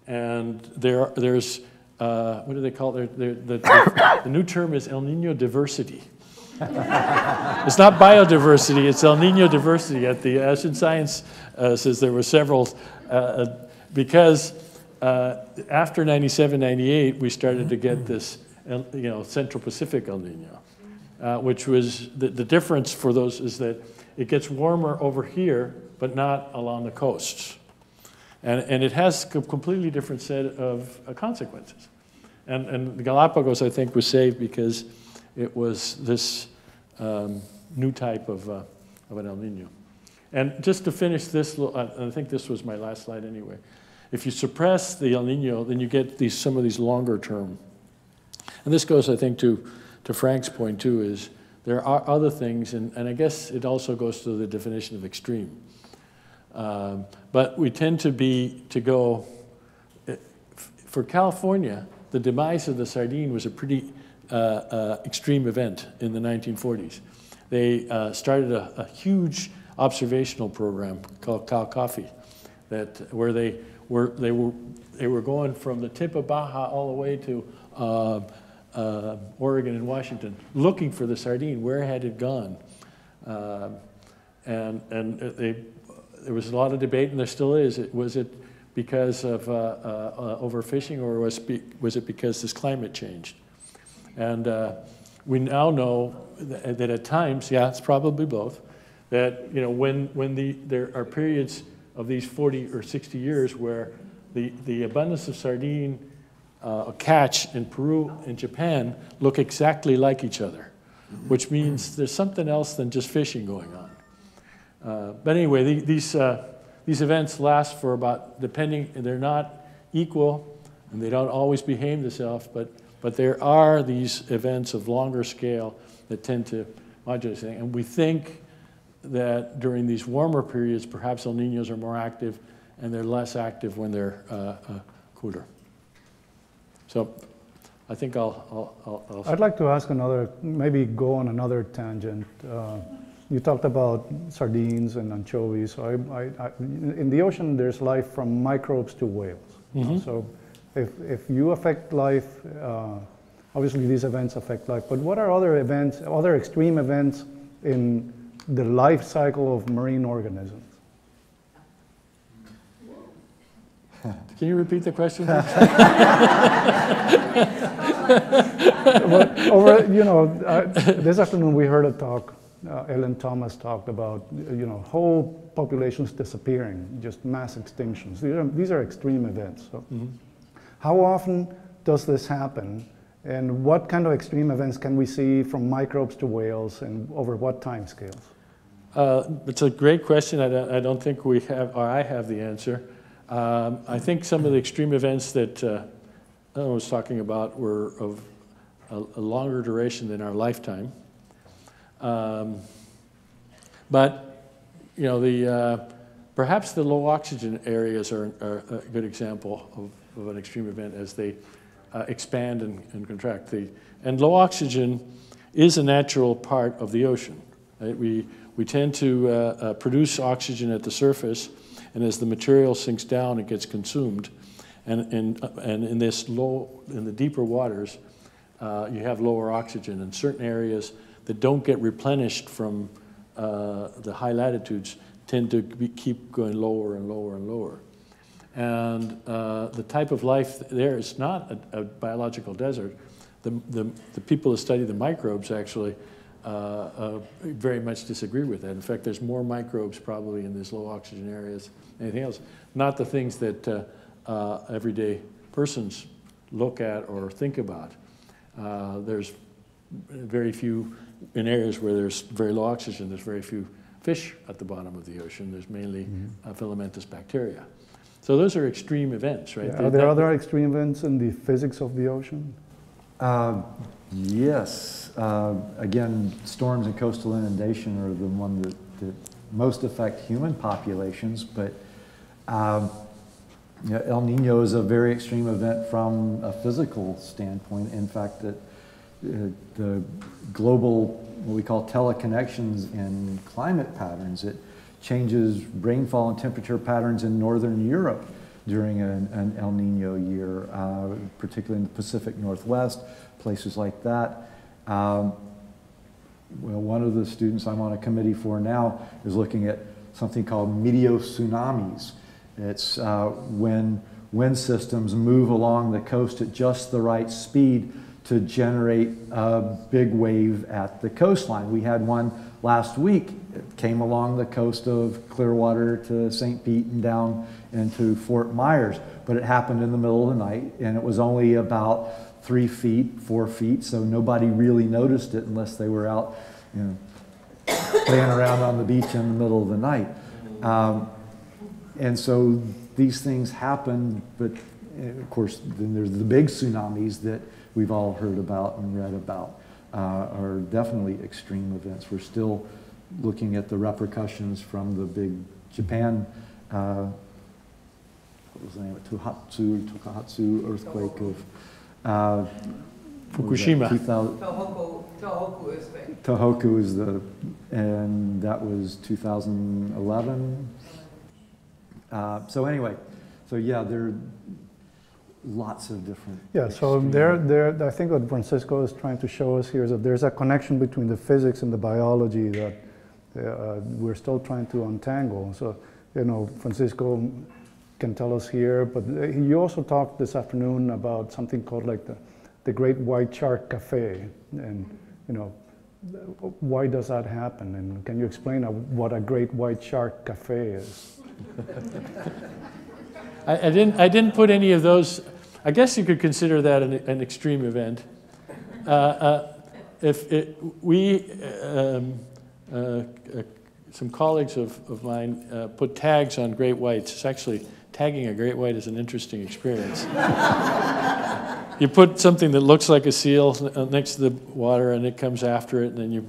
And there, there's, uh, what do they call it? The, the, the, the new term is El Nino diversity. it's not biodiversity, it's El Nino diversity. At the Ocean Science uh, says there were several, uh, uh because uh, after 97, 98, we started to get this, you know, Central Pacific El Nino, uh, which was, the, the difference for those is that it gets warmer over here, but not along the coasts. And, and it has a completely different set of uh, consequences. And, and the Galapagos, I think, was saved because it was this um, new type of, uh, of an El Nino. And just to finish this, I think this was my last slide anyway. If you suppress the El Nino, then you get these, some of these longer term. And this goes, I think, to, to Frank's point too, is there are other things, and, and I guess it also goes to the definition of extreme. Um, but we tend to be, to go, eh, for California, the demise of the sardine was a pretty uh, uh, extreme event in the 1940s. They uh, started a, a, huge observational program called CalCOFI, that, where they were, they, were, they were going from the tip of Baja all the way to uh, Oregon and Washington, looking for the sardine. Where had it gone? Uh, and and they, there was a lot of debate, and there still is. It, was it because of uh, uh, overfishing, or was, was it because this climate changed? And uh, we now know that, that, at times, yeah, it's probably both, that you know when, when the, there are periods of these 40 or 60 years where the, the abundance of sardine uh, catch in Peru and Japan look exactly like each other, which means there's something else than just fishing going on. Uh, but anyway, the, these, uh, these events last for about, depending, they're not equal and they don't always behave themselves, but, but there are these events of longer scale that tend to modulate things. And we think that during these warmer periods, perhaps El Ninos are more active and they're less active when they're uh, uh, cooler. So I think I'll, I'll, I'll, I'd like to ask another, maybe go on another tangent. Uh, you talked about sardines and anchovies. So I, I, I, in the ocean, there's life from microbes to whales. Mm -hmm. So if, if you affect life, uh, obviously these events affect life, but what are other events, other extreme events in the life cycle of marine organisms. Can you repeat the question? well, over, you know, uh, this afternoon we heard a talk. Uh, Ellen Thomas talked about, you know, whole populations disappearing, just mass extinctions. These are, these are extreme events. So, mm -hmm. how often does this happen? And what kind of extreme events can we see from microbes to whales and over what time scales? Uh, it's a great question. I don't, I don't, think we have, or I have the answer. Um, I think some of the extreme events that uh, I was talking about were of a, a longer duration than our lifetime. Um, but, you know, the, uh, perhaps the low oxygen areas are, are a good example of, of, an extreme event as they uh, expand and, and contract. The, and low oxygen is a natural part of the ocean. Right? We, we tend to uh, uh, produce oxygen at the surface, and as the material sinks down, it gets consumed. And, and, and in this low, in the deeper waters, uh, you have lower oxygen. In certain areas that don't get replenished from uh, the high latitudes tend to be, keep going lower and lower and lower. And uh, the type of life there is not a, a biological desert. The, the, the, people that study the microbes actually uh, uh, very much disagree with that. In fact, there's more microbes probably in these low oxygen areas than anything else. Not the things that uh, uh, everyday persons look at or think about. Uh, there's very few, in areas where there's very low oxygen, there's very few fish at the bottom of the ocean. There's mainly Mm-hmm. uh, filamentous bacteria. So those are extreme events, right? Yeah, They- Are there other extreme events in the physics of the ocean? Uh, Yes. Uh, Again, storms and coastal inundation are the one that, that most affect human populations, but um, you know, El Nino is a very extreme event from a physical standpoint. In fact, that uh, the global, what we call teleconnections in climate patterns, it changes rainfall and temperature patterns in northern Europe during an, an El Nino year, uh, particularly in the Pacific Northwest, places like that. Um, well, one of the students I'm on a committee for now is looking at something called meteo tsunamis. It's uh, when wind systems move along the coast at just the right speed to generate a big wave at the coastline. We had one last week. It came along the coast of Clearwater to St. Pete and down into Fort Myers, but it happened in the middle of the night and it was only about three feet, four feet, so nobody really noticed it unless they were out, you know, playing around on the beach in the middle of the night. Um, and so these things happen, but eh, of course, then there's the big tsunamis that we've all heard about and read about, uh, are definitely extreme events. We're still looking at the repercussions from the big Japan, uh, what was the name? Tohatsu, Tokahatsu earthquake of uh, what was that, Fukushima. Tohoku, Tohoku is big. Tohoku is the, and that was 2011. Uh, so anyway, so yeah, there are lots of different. Yeah, so there, there, I think what Francisco is trying to show us here is that there's a connection between the physics and the biology that uh, we're still trying to untangle. So, you know, Francisco can tell us here, but you also talked this afternoon about something called like the, the Great White Shark Cafe. And, you know, why does that happen? And can you explain uh, what a Great White Shark Cafe is? I, I didn't, I didn't put any of those, I guess you could consider that an, an extreme event. Uh, uh, if it, we, um, uh, uh, some colleagues of, of mine uh, put tags on great whites. It's actually, tagging a great white is an interesting experience. you put something that looks like a seal uh, next to the water and it comes after it and then you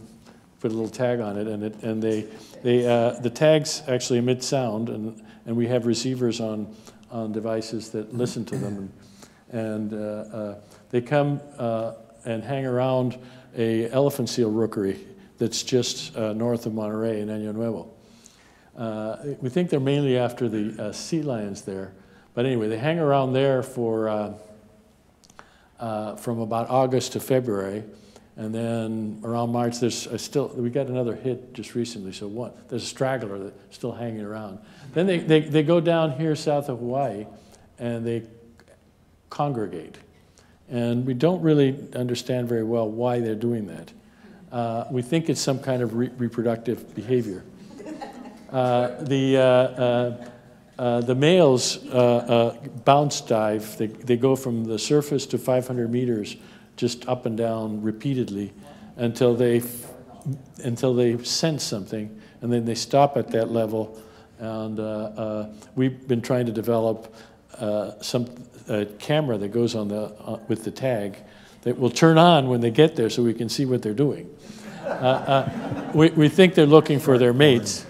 put a little tag on it and, it, and they, they, uh, the tags actually emit sound and, and we have receivers on, on devices that listen to them and, and uh, uh, they come uh, and hang around a elephant seal rookery that's just uh, north of Monterey in Año Nuevo. Uh, we think they're mainly after the uh, sea lions there, but anyway, they hang around there for uh, uh, from about August to February, and then around March, there's a still we got another hit just recently. So one, there's a straggler that's still hanging around. Then they, they, they go down here south of Hawaii, and they congregate, and we don't really understand very well why they're doing that. Uh, we think it's some kind of re- reproductive behavior. Uh, the, uh, uh, the males bounce dive. They, they go from the surface to 500 meters, just up and down repeatedly, until they, until they sense something, and then they stop at that level. And we've been trying to develop some a camera that goes on the with the tag that will turn on when they get there, so we can see what they're doing. Uh, uh, we, we think they're looking for their mates,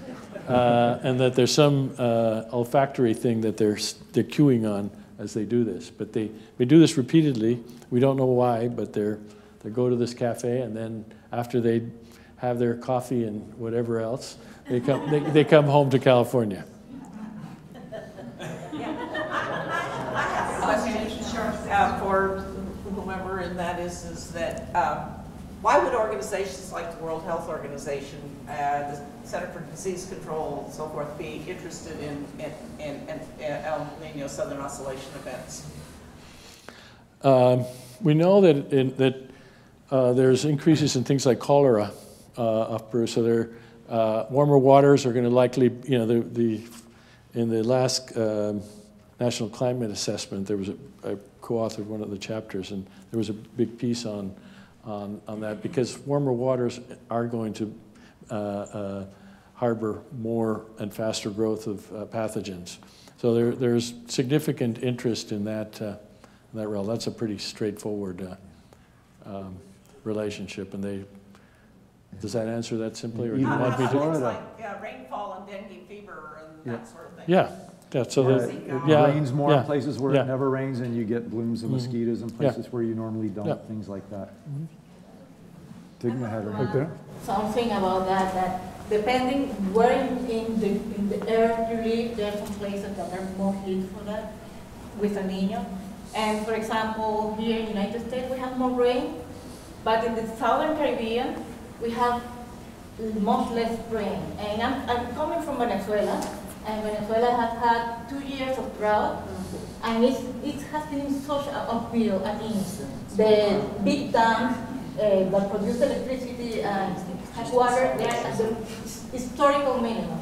uh, and that there's some uh, olfactory thing that they're, they're queuing on as they do this. But they, they do this repeatedly. We don't know why, but they're, they go to this cafe, and then after they have their coffee and whatever else, they come, they, they come home to California. Question uh, for whomever, and that is, is that, um, why would organizations like the World Health Organization, uh, the Center for Disease Control and so forth, be interested in, in, in, in El Nino Southern Oscillation events? Um, we know that, in, that uh, there's increases in things like cholera uh, off Peru. So they're, uh, warmer waters are going to likely, you know, the, the, in the last um, National Climate Assessment, there was a, I co-authored one of the chapters, and there was a big piece on, on, on that, because warmer waters are going to uh, uh, harbor more and faster growth of uh, pathogens. So there, there's significant interest in that, uh, in that realm. That's a pretty straightforward uh, um, relationship, and they, does that answer that simply, or do you want me to? Things like yeah, rainfall and dengue fever and that sort of thing. Yeah, yeah, so Yeah, that, It yeah. rains more yeah, in places where yeah. it never rains, and you get blooms of Mhm. mosquitoes in Yeah. places where you normally don't, things like that. Mhm. Tigna had her hand. Okay. something about that, that depending where in, in the, in the earth you live, there are some places that are more heat for that with El Nino. And for example, here in the United States, we have more rain, but in the Southern Caribbean, we have much less rain. And I'm, I'm coming from Venezuela, and Venezuela has had two years of drought, and it's, it has been such a uphill, mean, the big dams uh, that produce electricity and water, they're at the historical minimum.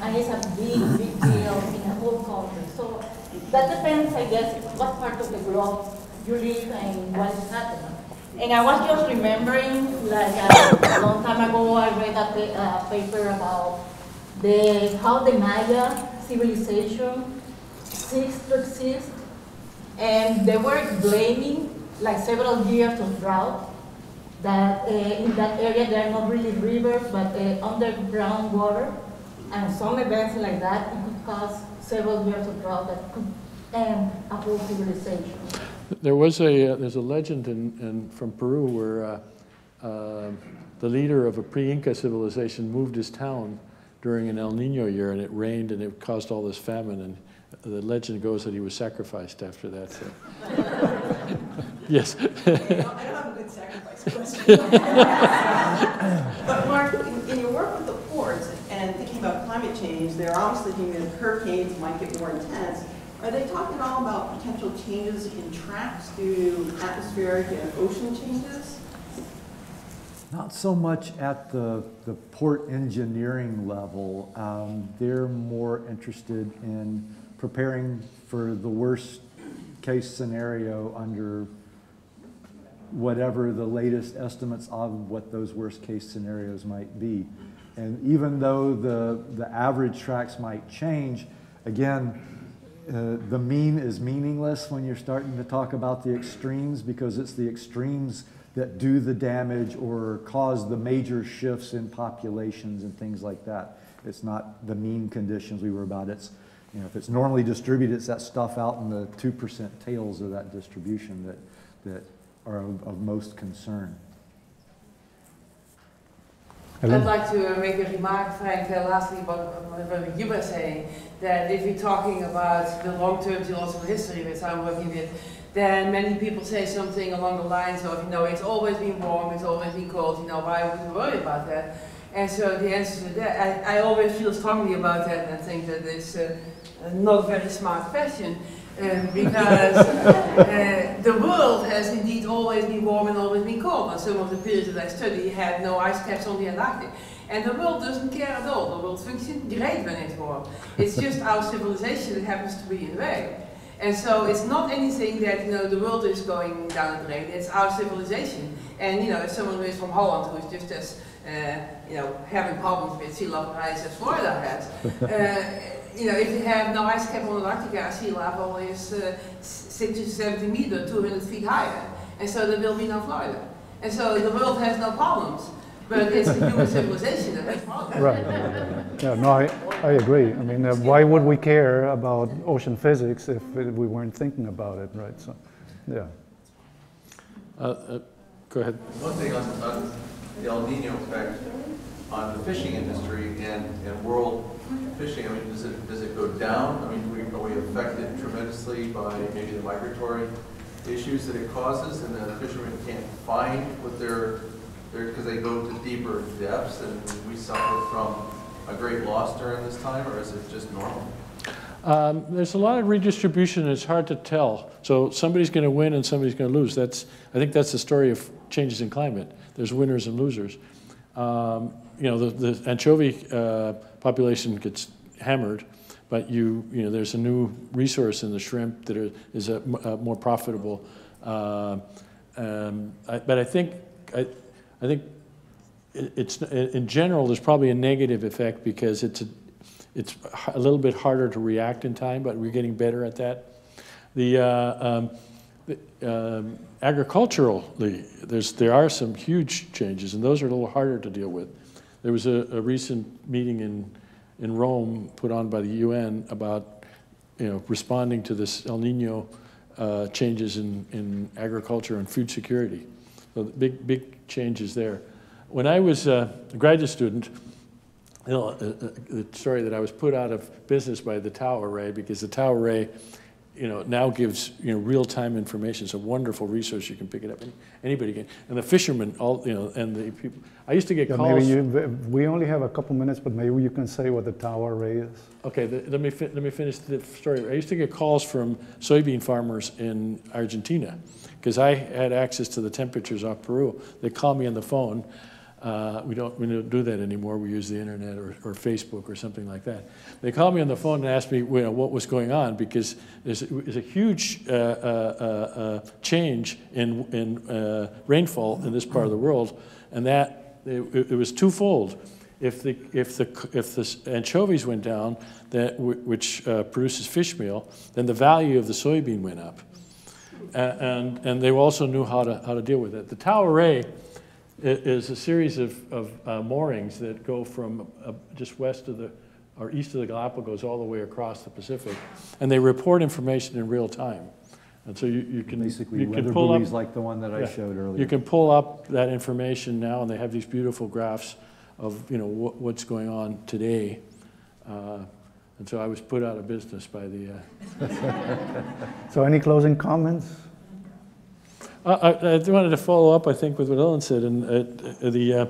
And it's a big, big deal in the whole country. So that depends, I guess, what part of the globe you live and what is happening. And I was just remembering, like uh, a long time ago, I read a uh, paper about the how the Maya civilization ceased to exist, and they were blaming like several years of drought. That uh, in that area there are not really rivers, but uh, underground water, and some events like that it could cause several years of drought that could end a whole civilization. There was a, uh, there's a legend in, in, from Peru where uh, uh, the leader of a pre-Inca civilization moved his town during an El Nino year, and it rained, and it caused all this famine, and the legend goes that he was sacrificed after that. So. yes. I don't have a good sacrifice question. But Mark, in, in your work with the ports and thinking about climate change, they're obviously thinking that hurricanes might get more intense. Are they talking at all about potential changes in tracks due to atmospheric and ocean changes? Not so much at the, the port engineering level. Um, they're more interested in preparing for the worst case scenario under whatever the latest estimates of what those worst case scenarios might be. And even though the, the average tracks might change, again, uh, the mean is meaningless when you're starting to talk about the extremes because it's the extremes that do the damage or cause the major shifts in populations and things like that. It's not the mean conditions we were about. It's, you know, if it's normally distributed, it's that stuff out in the 2% tails of that distribution that, that are of, of most concern. I'd like to uh, make a remark, Frank, uh, lastly about what you were saying, that if we're talking about the long-term geological history which I'm working with, then many people say something along the lines of, you know, it's always been warm, it's always been cold, you know, why would we worry about that? And so the answer to that, I, I always feel strongly about that, and I think that it's uh, not a very smart question. Um, because uh, the world has indeed always been warm and always been cold. On some of the periods that I study had no ice caps on the Antarctic. And the world doesn't care at all. The world functions great when it's warm. It's just our civilization that happens to be in the way. And so it's not anything that, you know, the world is going down the drain. It's our civilization. And, you know, as someone who is from Holland, who is just as, uh, you know, having problems with sea level rise as Florida has, uh, you know, if you have no ice cap on Antarctica, sea level is uh, 60 to 70 meters, 200 feet higher. And so there will be no Florida. And so the world has no problems. But it's the human civilization that has problems. Right. Yeah, no, I, I agree. I mean, uh, why would we care about ocean physics if we weren't thinking about it, right? So, yeah. Uh, uh, go ahead. One thing on, on the El Nino effect on the fishing industry and, and world fishing, I mean, does it, does it go down? I mean, we- are we affected tremendously by maybe the migratory issues that it causes and the fishermen can't find what they're, they're, because they go to deeper depths and we suffer from a great loss during this time, or is it just normal? Um, there's a lot of redistribution, and it's hard to tell. So somebody's going to win and somebody's going to lose. That's, I think that's the story of changes in climate. There's winners and losers. um, you know, the, the anchovy uh, population gets hammered, but you, you know, there's a new resource in the shrimp that are, is a, a more profitable. Uh, um, I, but I think, I, I think it's, in general, there's probably a negative effect because it's a, it's a little bit harder to react in time, but we're getting better at that. The, uh, um, um, agriculturally, there's, there are some huge changes, and those are a little harder to deal with. There was a, a recent meeting in, in Rome put on by the UN about, you know, responding to this El Nino uh, changes in, in agriculture and food security. So the big, big changes there. When I was uh, a graduate student, you know, uh, uh, the story that I was put out of business by the TAO Array because the TAO Array, you know, now gives you know real-time information. It's a wonderful resource. You can pick it up. Anybody can. And the fishermen, all you know, and the people. I used to get Yeah, calls. maybe you, we only have a couple minutes, but maybe you can say what the tower array is. Okay, the- let me, let me finish the story. I used to get calls from soybean farmers in Argentina, because I had access to the temperatures off Peru. They call me on the phone. Uh, We don't, we don't do that anymore. We use the internet or, or Facebook or something like that. They called me on the phone and asked me, you know, what was going on, because there's, there's a huge uh, uh, uh, uh, change in, in uh, rainfall in this part of the world, and that, it, it was twofold. If the, if the, if the anchovies went down, that, which produces fish meal, then the value of the soybean went up. A- And, and they also knew how to, how to deal with it. The TAO Array is a series of, of uh, moorings that go from uh, just west of the, or east of the Galapagos all the way across the Pacific. And they report information in real time. And so you, you can, Basically, you can weather pull up. like the one that I Yeah. showed earlier. You can pull up that information now, and they have these beautiful graphs of, you know, what, what's going on today. Uh, And so I was put out of business by the, uh, So any closing comments? I, I I wanted to follow up, I think, with what Ellen said, and uh, uh, the uh,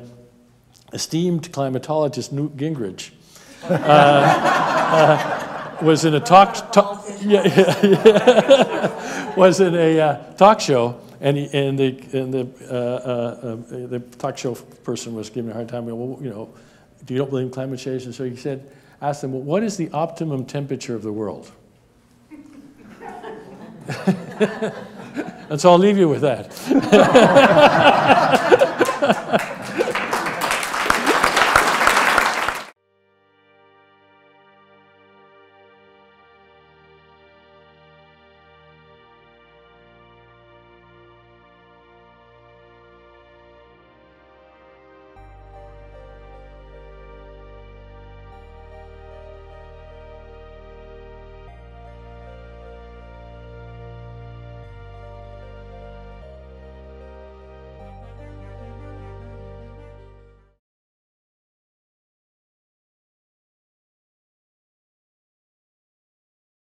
esteemed climatologist Newt Gingrich uh, uh, was in a talk, talk yeah, yeah, yeah. was in a uh, talk show, and, he, and the, and the, uh, uh, uh, the talk show person was giving a hard time, well, you know, do you don't believe in climate change? And so he said, asked them, well, what is the optimum temperature of the world? and so I'll leave you with that.